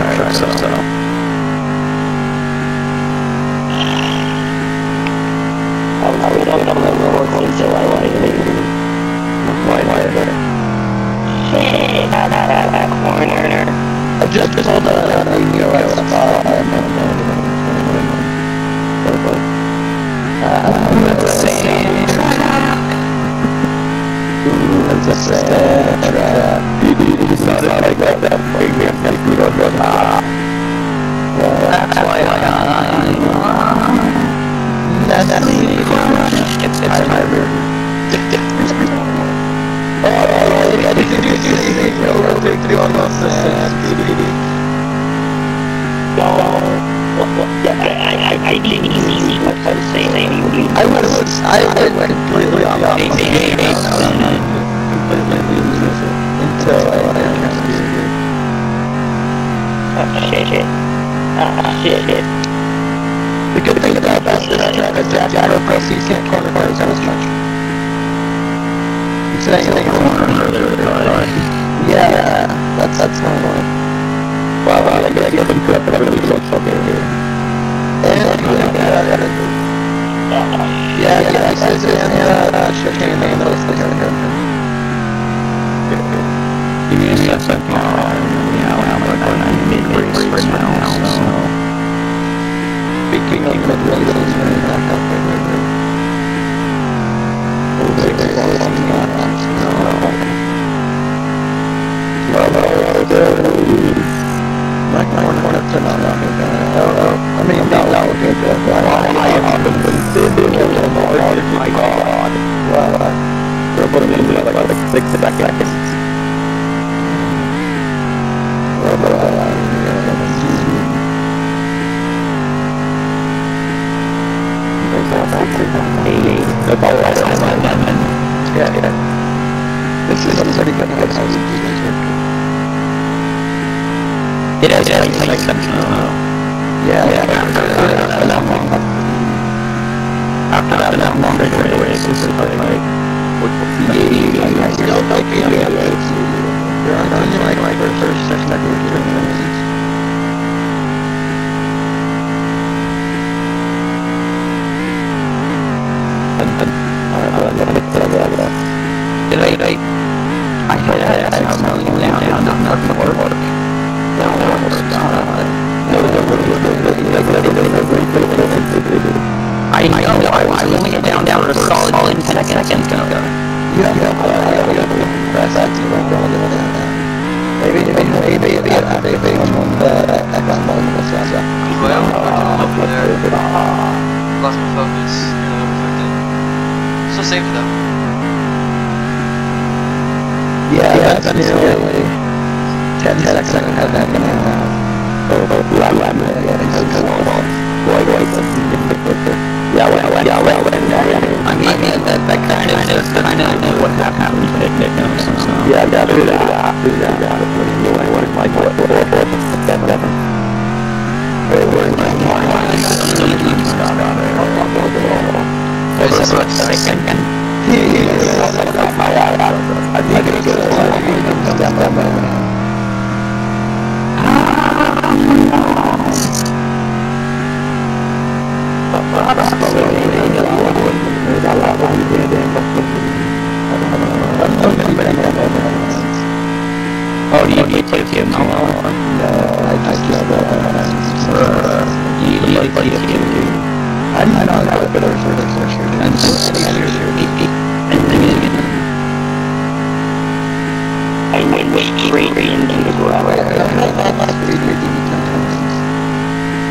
don't know ah. That's why I That's the It's hybrid. Oh, I didn't do anything. No, we're taking on the sand. I, I, I didn't see what I was saying. I was, I went completely off the completely lose it until I Ah, shit. The good thing about that is that Jack Press, you can't corner cars as much. It's saying Yeah, that's, that's my point. Wow, I guess you can put up really close okay. And, yeah, yeah, yeah, it says it, and, uh, chicane and those things are here. Give me a second. Yeah, well, I'm going race right now, so. Speaking of mid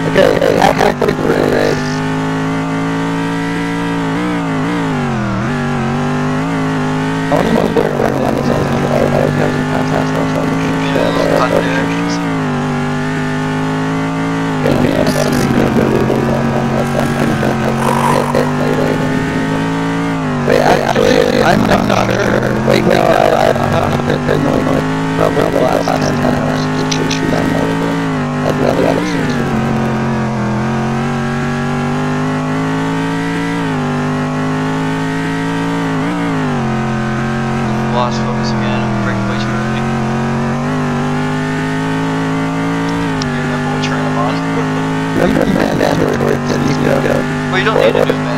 Okay, I'm to put a grid race. I want to know where we're going to go. I don't have any contacts on phone. Wait, actually, I'm not sure. Wait, no, I, I, I don't know if they're going to... I the church rather. Lost focus again on breakaway traffic. Remember we'll on. Remember man that hurt that you. Well, you don't need to do that.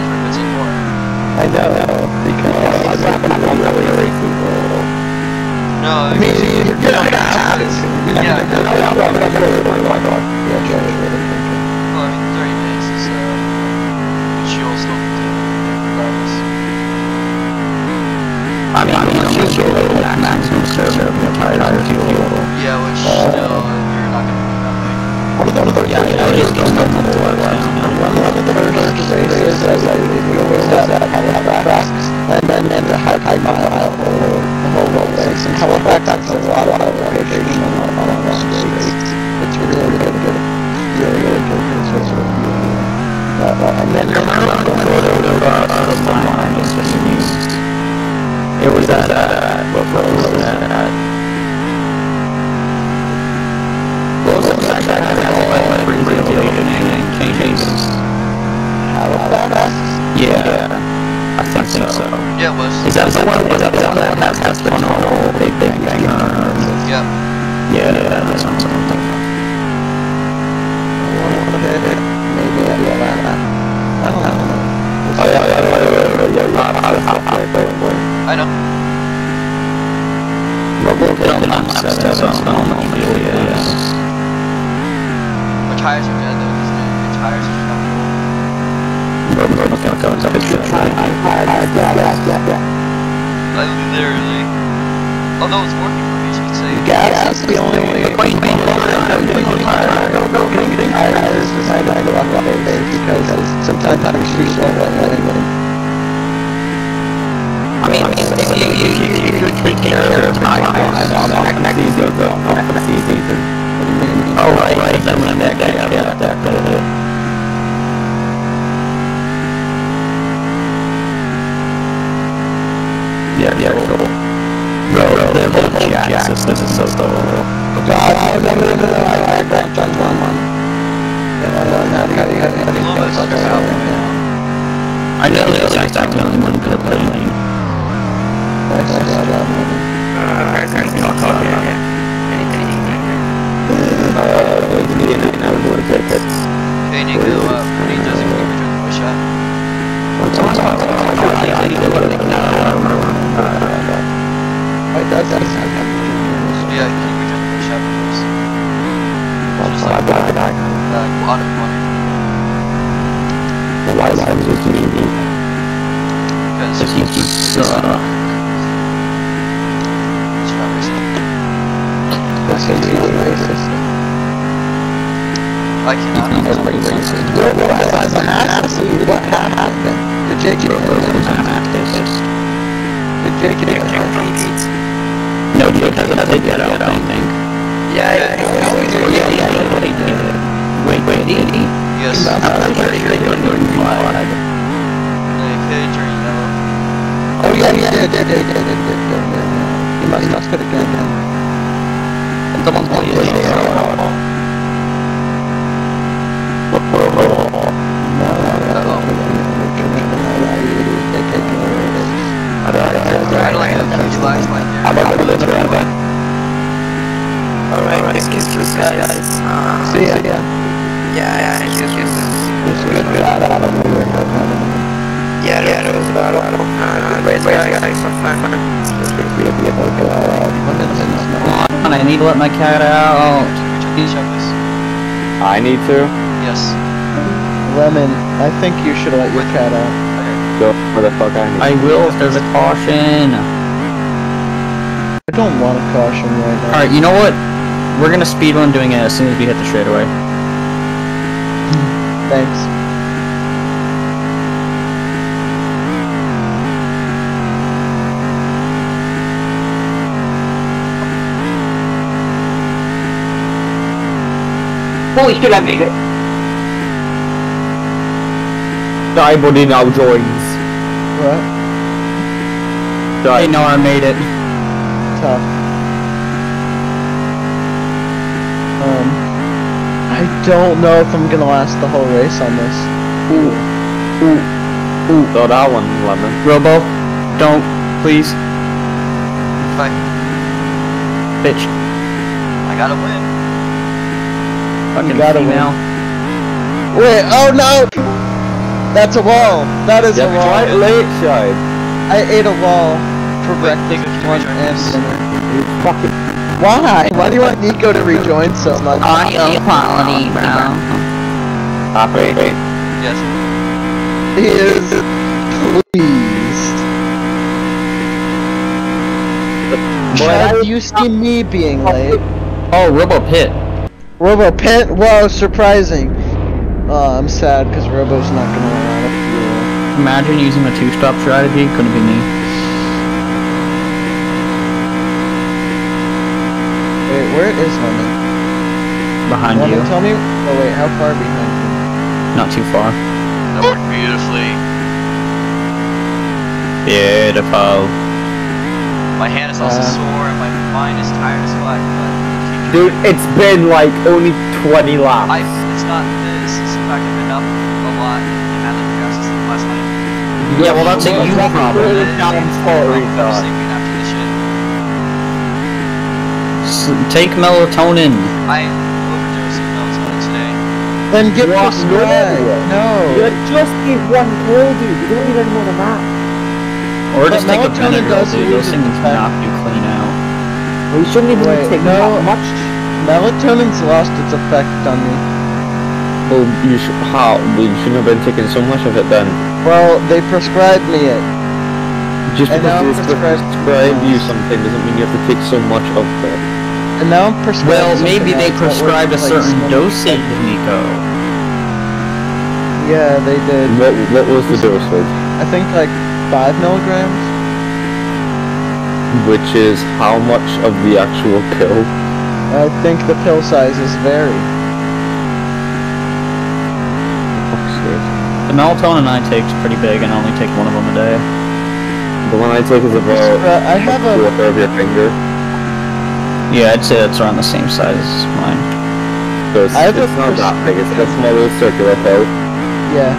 Think you should let your cat out. Uh, go where the fuck I need. I will if there's a caution. I don't want a caution right now. Alright, you know what? We're gonna speed run doing it as soon as we hit the straightaway. Thanks. Holy shit, I made it. Die buddy now joins. What? Die. Hey, no, I made it. Tough. Um, I don't know if I'm gonna last the whole race on this. Ooh. So that one, lemon. Robo, don't, please, Bye. bitch. I gotta win. Fucking gotta female. Wait, oh no! That's a wall! That is Yeah, a wall! quite late, Shide. I ate a wall for Wait, breakfast, Nico, can you and dinner. You fucking. Why? Why do you want Nico to rejoin so much? Audio quality, bro. Happy. Yes. He is pleased. Chad, you see me being late. Oh, Robo Pit. Robo Pent, whoa, surprising. Oh, I'm sad because Robo's not gonna run out of fuel. Imagine using a two-stop strategy. Couldn't be me. Wait, where is Lemon? Behind Lemon, you. tell me. Oh wait, how far behind you? Not too far. That worked beautifully. Beautiful. My hand is also Uh. sore and my mind is tired as fuck, but Dude, it's been like only 20 laps. I, it's not this. It's the fact I've been up a lot and had the gas since last night. Yeah, well, that's a you problem. Really down spot I'm retard. sleeping after this shit. S- take melatonin. I overdosed of melatonin today. Then get What? prescribed. No. You just need one pill, dude. You don't need any more than that. Or But just take a melatonin Benadryl, does dude. lose Those things its effect. knock you clean out. Well, you shouldn't even Wait, take no. that much. Melatonin's lost its effect on me. Well, you should. How? Well, you shouldn't have been taking so much of it then. Well, they prescribed me it. Just And because now they prescribed- prescribe you something doesn't mean you have to take so much of it. And now I'm prescribed Well, maybe they else that works prescribed a certain slim- dosage, Nico. Yeah, they did. What, what was the dosage? I think like five milligrams. Which is how much of the actual pill? I think the pill sizes vary. Fuck's sake. The melatonin I take is pretty big, and I only take one of them a day. The one I take is about Uh, I have a quarter of your finger. Yeah, I'd say that's around the same size as mine. So it's, I have a it's not that big. It's a small little circular pill. yeah.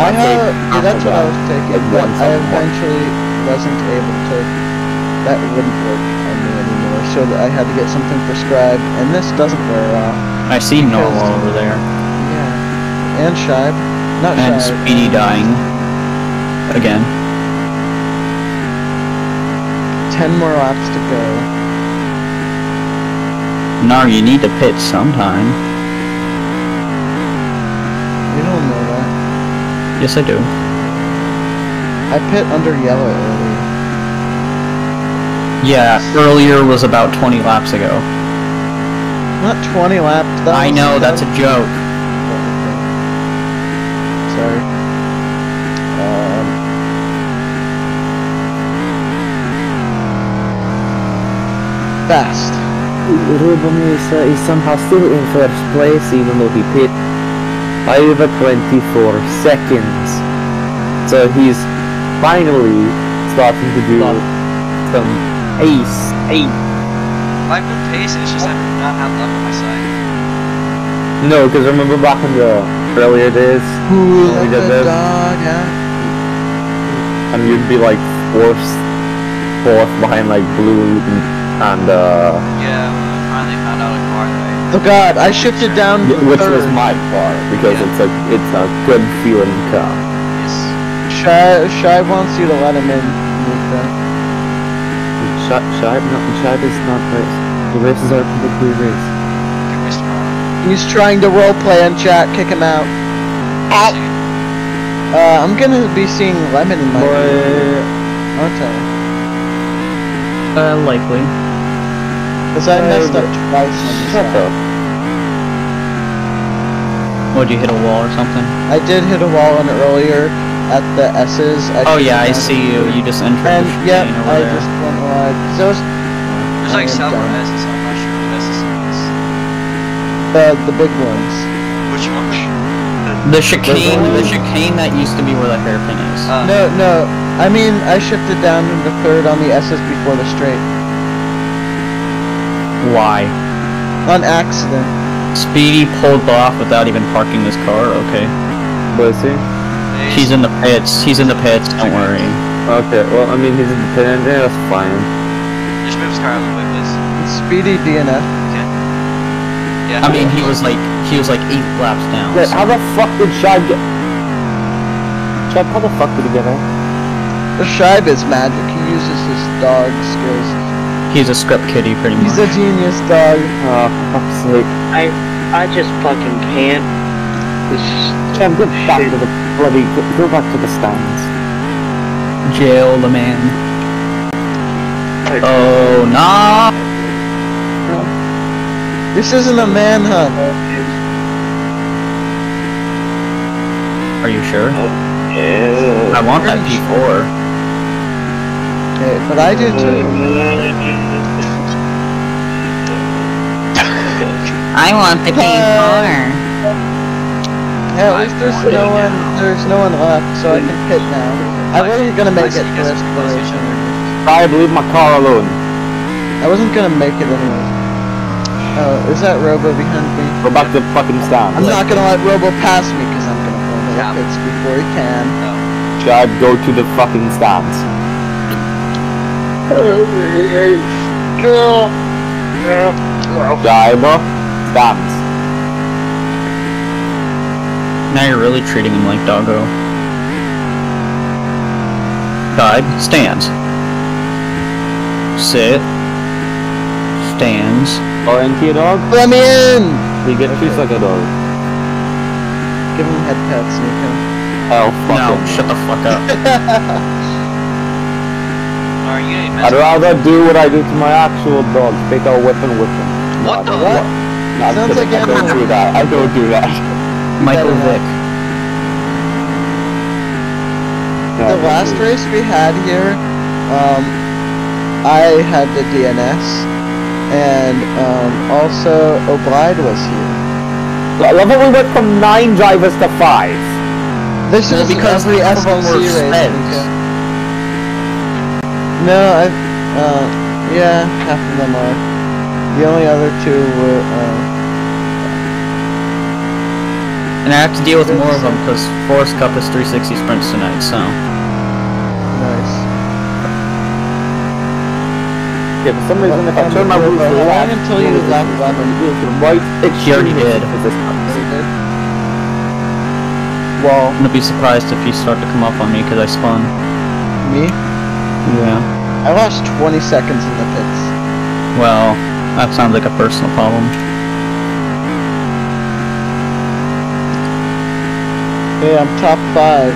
I I have yeah, that's what I was taking, like but once I a month. eventually wasn't able to. That wouldn't work on me anymore, so that I had to get something prescribed, and this doesn't wear off. I see normal Because- over there. And Shive. Not And Shive. Speedy dying. Again. Ten more laps to go. Nar, you need to pit sometime. You don't know that. Yes, I do. I pit under yellow earlier. Yeah, earlier was about 20 laps ago. Not 20 laps. That I know, that that's a joke. Sorry. Um, fast. Ruben is, uh, is somehow still in first place even though he pit over 24 seconds. So he's finally starting to do some pace. Hey, I've been pacing, it's just I do not have luck on my side. no, because remember back in the earlier days, Who we let did this? dog out? and you'd be like fourth, fourth behind like blue and uh, Yeah, finally found out a car that I... Oh god, I shifted down to which was my car because Yeah. it's a it's a good feeling car. Yes. Shy, Shy wants you to let him in, Nika. Which Shut, Shibe, no, Shibe is not race. The races are completely race. Get race. He's trying to roleplay on chat. Kick him out. Ow! Uh, I'm gonna be seeing Lemon in my Boy, aren't Uh, likely. Because I messed up but- twice on this shut lap. up. Would you hit a wall or something? I did hit a wall on earlier at the S's. I Oh should've yeah, I see you. You just entered And the yep, over I there. just went wide. 'Cause I was There's like I am several done. S's, I'm not sure what S's it is. the the big ones. Which one? The chicane, the chicane that used to be where the hairpin is. Uh, No, no. I mean, I shifted down into third on the S's before the straight Why? on accident. Speedy pulled off without even parking his car. Okay. But see? Ace. He's in the pits. He's in the pits. Don't worry. Okay, well, I mean, he's independent, yeah, that's fine. Just move his car out of the way, please. Speedy DNF. Yeah. I mean, he was like he was like eight laps down. Wait, so- how the fuck did Shibe get... Shibe, how the fuck did he get out? The Shibe is magic. He uses his dog skills. He's a script kiddie, pretty much. He's a genius dog. Oh, fuck's sake. I I just fucking can't. This Shibe, get back to the bloody... Go, go back to the stands. Jail the man. Oh nah. This isn't a manhunt. Are you sure? Oh, yeah. I want that P4. Okay, but I do too. I want the P4. Uh, yeah, at least there's no one. There's no one left, so I can pit now. I wasn't gonna make it You guys for are close to each exploration. other. Shibe, leave my car alone. I wasn't gonna make it anyway. Oh, is that Robo behind me? Go back to the fucking stands. I'm not gonna let Robo pass me because I'm gonna fall into the Yeah. pits before he can. No. Shibe, go to the fucking stands. Shibe, stands. Now you're really treating him like doggo. Guide, stands. Sit. Stands. Orienteer dog? Let me in! You get treats like a dog. Give him head pats, Nico. Hell, fuck No, him. shut the fuck up. Alright, you need I'd rather do what I do to my actual dog. Take a whip and whip him. What the? What? No, I'm Sounds kidding. like I don't animal. do that. I don't do that. Michael Vick. No, the don't last do race we had here, um, I had the DNS, and um, also O'Brien was here. I love it we went from nine drivers to five. This is because every half of them SLC were race. Speds. Nico. No, I, uh, yeah, half of them are. The only other two were, uh, And I have to deal with more of them because Forest Cup is 360 sprints tonight, so. nice. Yeah, for some reason, if I turn my Robo, roof how long left, until you move left it Lemon? to the right, He already did. extreme is this Very cup. Well, I'm gonna be surprised if you start to come up on me because I spun. me, Yeah. I lost 20 seconds in the pits. Well, that sounds like a personal problem. Hey, I'm top five.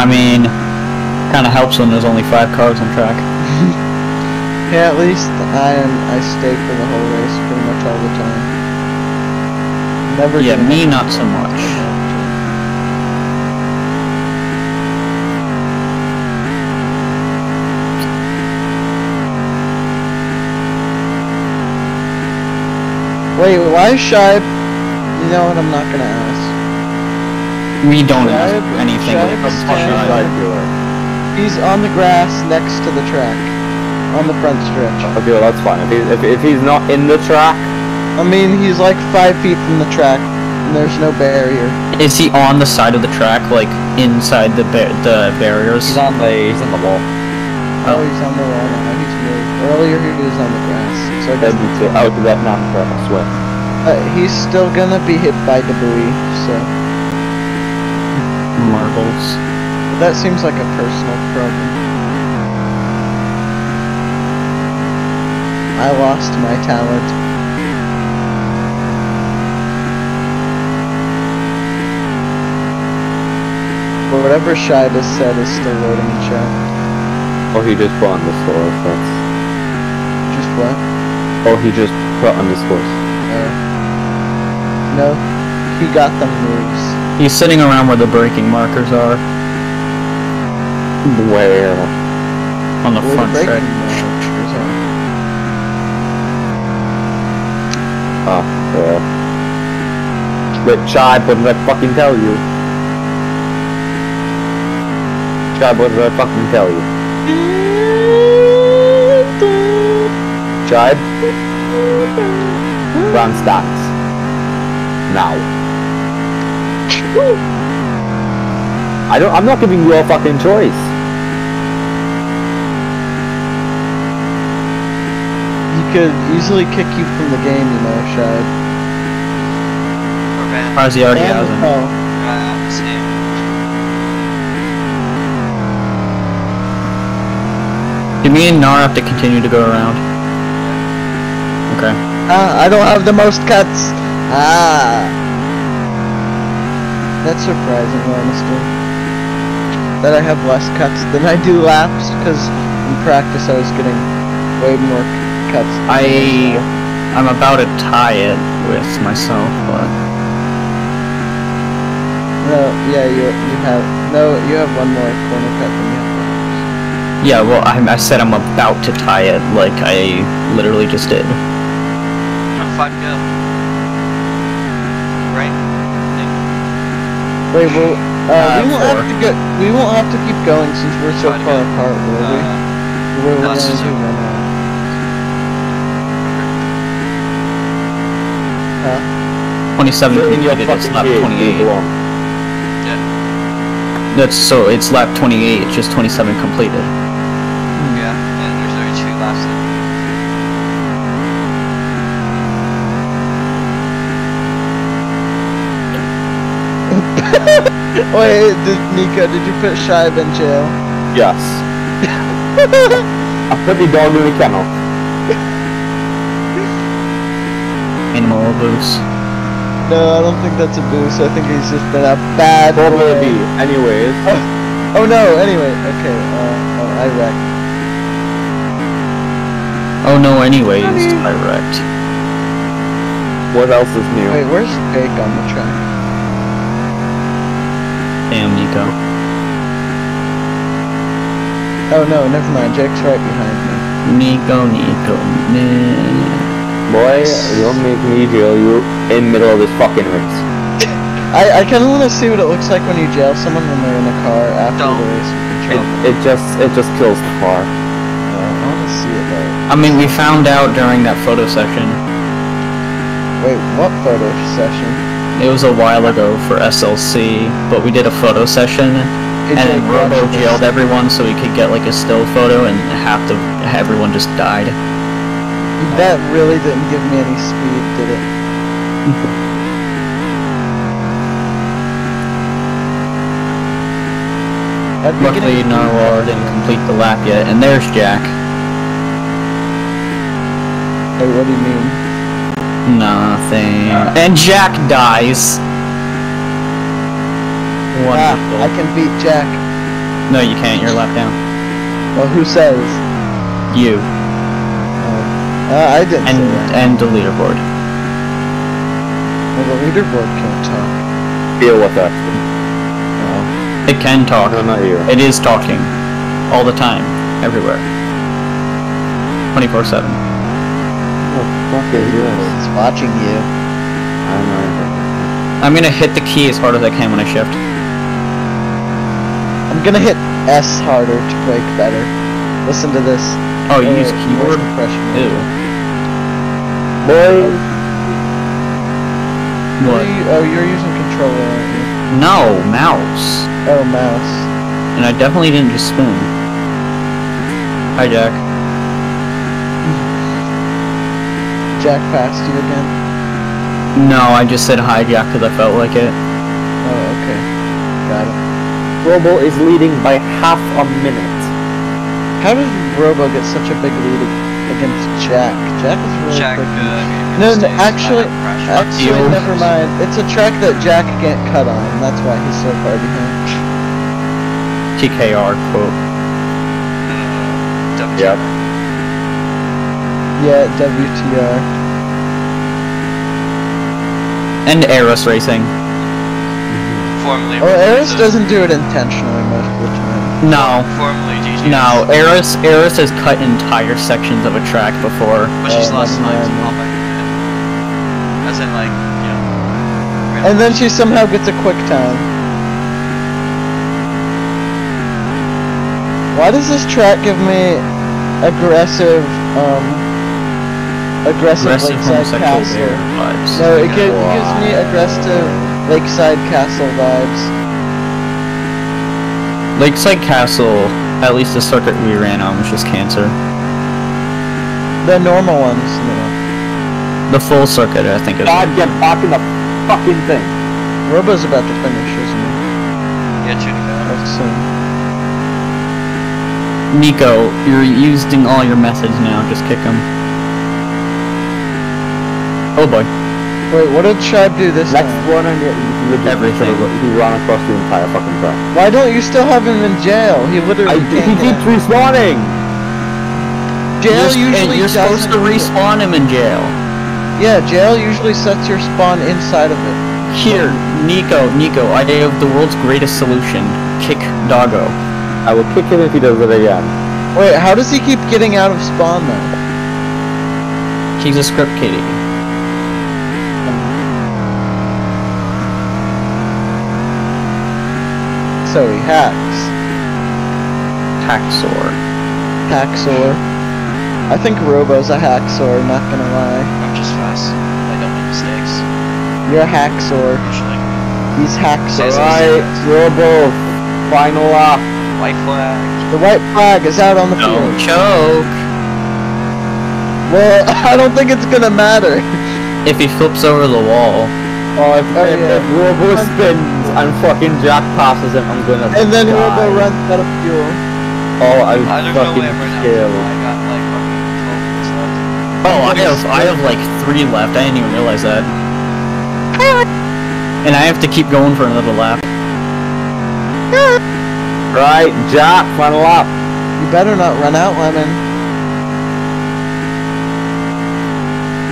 I mean, kind of helps when there's only five cars on track. Yeah, at least I am. I stay for the whole race pretty much all the time. Never. Yeah, me not so much. Wait, why is Shibe? You know what? I'm not gonna ask. We don't Should ask I- anything should I with just fucking stand He's on the grass next to the track, on the front stretch. Okay, well, that's fine. If, he, if, if he's not in the track, I mean, he's like five feet from the track, and there's no barrier. Is he on the side of the track, like inside the ba- the barriers? he's on the he's on the wall. Oh, he's on the wall now. He's moved. Earlier he was on the grass. So I guess that's it. Oh, that not crap, I well. Uh, he's still gonna be hit by debris, so... Marbles. That seems like a personal problem. I lost my talent. But whatever Shida said is still loading the chat. Oh, he just put underscore. That's. Just what? Oh, he just put underscores. Uh, no, he got them moves. He's sitting around where the braking markers are Where? on the Where front the tread. braking markers are. Ah, yeah. Wait, Chad, what did I fucking tell you? Chad, what did I fucking tell you? Chad? Brown stocks. Now. I don't. I'm not giving you a fucking choice. He could easily kick you from the game, you know, Shad. Or bad. How's he already And- has him? oh, Uh, this game. Do me and Nar have to continue to go around? Okay. ah, I don't have the most cuts. Ah. That's surprising, honestly. That I have less cuts than I do laps, because in practice I was getting way more cuts. I I'm about to tie it with myself, but No, yeah, you you have no, you have one more corner cut than laps. Yeah, well I, I said I'm about to tie it like I literally just did. Five go. Right? Wait, well, uh, Uh, we won't four. have to go. We won't have to keep going since we're so Fine, far good. apart, will we? Uh, We're no, only it's just- do one lap. Huh? 27 Sit completed, it's fucking lap 28. belong. That's so it's lap 28, just 27 completed. yeah, and there's only two laps left. Wait, did, Nico, did you put Shive in jail? Yes. I put the dog in the kennel. Animal abuse. No, I don't think that's a boost. I think he's just been a bad Probably. boy. Anyways. Oh no, anyway, okay, uh, oh, I wrecked. Oh no, anyways, I wrecked. What else is new? Wait, where's Jake on the track? Damn, Nico. Oh no, never mind, Jake's right behind me. Nico, Nico, nah. Boy, you'll make me jail you in the middle of this fucking race. I, I kinda wanna see what it looks like when you jail someone when they're in a car after Don't. the race It, it just it just kills the car. Uh, I wanna see it though. I mean, we found out during that photo session. Wait, what photo session? It was a while ago for SLC, but we did a photo session, Hey, and Jake, Robo jailed everyone so we could get like a still photo, and half the everyone just died. That really didn't give me any speed, did it? Luckily, Narwhal didn't complete the lap yet, and there's Jack. Hey, what do you mean? Nothing. And Jack dies. Ah, I can beat Jack. No, you can't. You're left lap down. Well, who says? You Uh, I didn't and say that. and the leaderboard. Well, the leaderboard can't talk. Deal with it. It can talk. No, not you. It is talking. All the time. Everywhere. 24 7. What the fuck is this? It's watching you. I don't know. I'm gonna hit the key as hard as I can when I shift. I'm gonna hit S harder to brake better. Listen to this. Oh, you use keyboard? compression. Ew. Boys, What What? are you, oh, you're using controller, aren't you? No, mouse. Oh, mouse. And I definitely didn't just spoon. Hi, Jack. Jack passed you again? No, I just said hi, Jack, because I felt like it. Oh, okay. Got it. Robo is leading by half a minute. How did Robo get such a big lead against Jack. Jack is really Jack, uh, quick. made No, no, actually- I have crash Actually, Deal. never mind. It's a track that Jack can't cut on. That's why he's so far behind. TKR quote. Uh, Yep. Yeah, WTR. And Eros Racing. Formerly. Oh, Eris so- doesn't do it intentionally most of the time. No, Formerly GG. no. Eros Eros has cut entire sections of a track before. But she's Oh, lost never times mind. all by. As in, like, you know. And then she somehow gets a quick time. Why does this track give me aggressive, um, aggressive, Aggressive lakeside castle? vibes. No, it, gi- it gives me aggressive lakeside castle vibes. Lakeside Castle, at least the circuit we ran on was just cancer. The normal ones, no. The full circuit, I think, is. God, get back in the fucking thing. Robo's about to finish, isn't he? Yeah, shooting. That's soon. Nico, you're using all your methods now. Just kick him. Oh boy. Wait, what did Shibe do this Next time? one, and you Everything. He ran across the entire fucking track. Why don't you still have him in jail? He literally I, can't he get keeps respawning. Jail You're, usually you're supposed to respawn him in jail. Yeah, jail usually sets your spawn inside of it. Here, Nico, Nico, I have the world's greatest solution. Kick Doggo. I will kick him if he does it again. Wait, how does he keep getting out of spawn though? He's a script kiddie. So he hacks. Hacksaw. Hacksaw. I think Robo's a hacksaw, not gonna lie. I'm just fast. I don't make mistakes. You're a hacksaw. He's hacksaw. Alright, Robo, final lap. White flag. The white flag is out on the Don't field. choke. Well, I don't think it's gonna matter. If he flips over the wall. Oh, if, Oh, if, yeah. if Robo spins and fucking Jack passes him, I'm gonna And then die. Robo runs out of fuel. Oh, I was I fucking where right scared. I got like fucking 12. Oh, I have I have like three left. I didn't even realize that. And I have to keep going for another lap. Right, Jack, final lap. You better not run out, Lemon.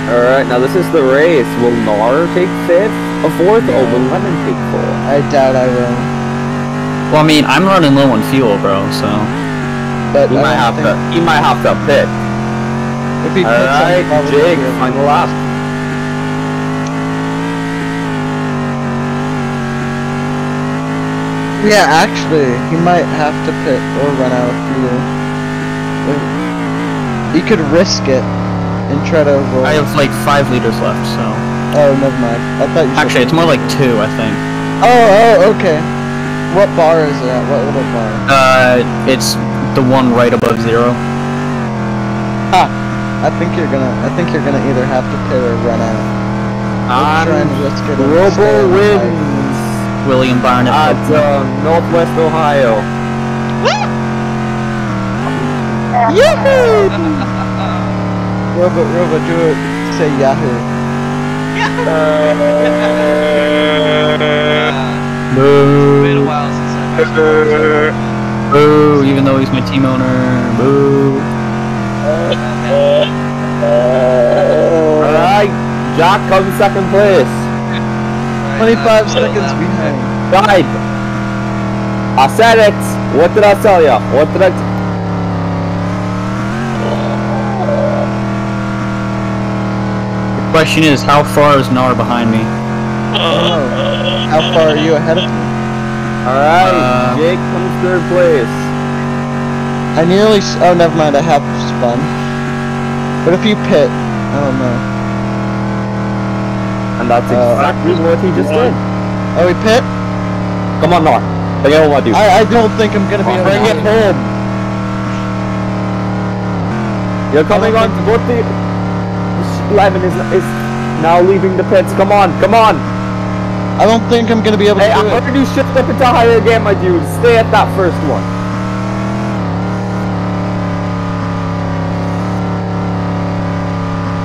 Alright, now this is the race. Will Nar take fifth, or fourth, or will Lemon take fourth? I doubt I will. Well, I mean, I'm running low on fuel, bro. So But He I might have think to. He might have to pit. if he puts Alright, probably Jake, will. final lap. Yeah, actually, he might have to pit or run out of fuel. He could risk it and try to roll. I have like five liters left. So Oh, never mind. I thought you. actually, it's more like two, I think. Oh, oh, okay. What bar is it at? What little bar? Uh, it's the one right above zero. Ha! I think you're gonna. I think you're gonna either have to pit or run out. We're trying to risk it. Robo on the high. wins William Barnett. at uh, Northwest Ohio. Yahoo! Robo, Robo, do it. Say Yahoo. Uh, Boo. been a while since I've actually Boo. Even though he's my team owner. Boo. Alright, Jack comes second place. 25 seconds behind. Right. I said it. What did I tell ya? What did I? T- The question is, how far is Nar behind me? Oh, how far are you ahead of me? Alright, Uh, Jake comes third place. I nearly. s- Oh, never mind. I have spun. But if you pit, I don't know. And that's Uh, exactly what he just did. Oh, we pit? Come on, Nar. Bring it home, my dude. I, I don't think I'm gonna be able Bring it home. You're coming on. What the? Lemon is is now leaving the pits. Come on, come on. I don't think I'm gonna be able to Hey, I'm do it. gonna do shift up into higher again, my dude. Stay at that first one.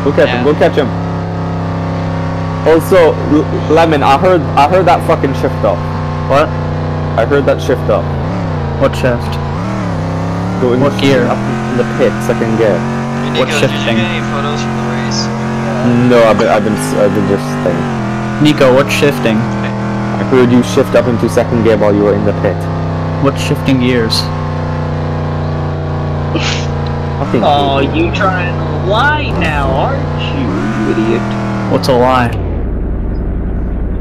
Go catch Yeah. him. Go catch him. Also, L- Lemon, I heard I heard that fucking shift up. What? I heard that shift up. What shift? Going What gear? Up in the pit, second gear. Hey, What Nico, did you shifting? No, I've been I've been s- I've been just saying. Nico, what's shifting? I heard you shift up into second gear while you were in the pit. What's shifting gears? Fucking Oh, you. you trying to lie now, aren't you, you idiot? What's a lie?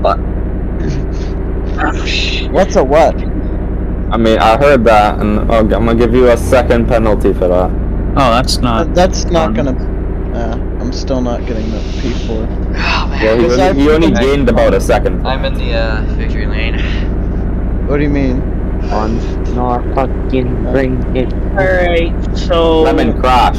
What? Oh, what's a what? I mean, I heard that, and oh, I'm gonna give you a second penalty for that. Oh, that's not. That's not fun. gonna. Uh, I'm still not getting the P4. oh Well, man, he Because only, he only gained about a second. I'm in the uh, victory lane. What do you mean? On not fucking ring it. Alright, so... lemon crash.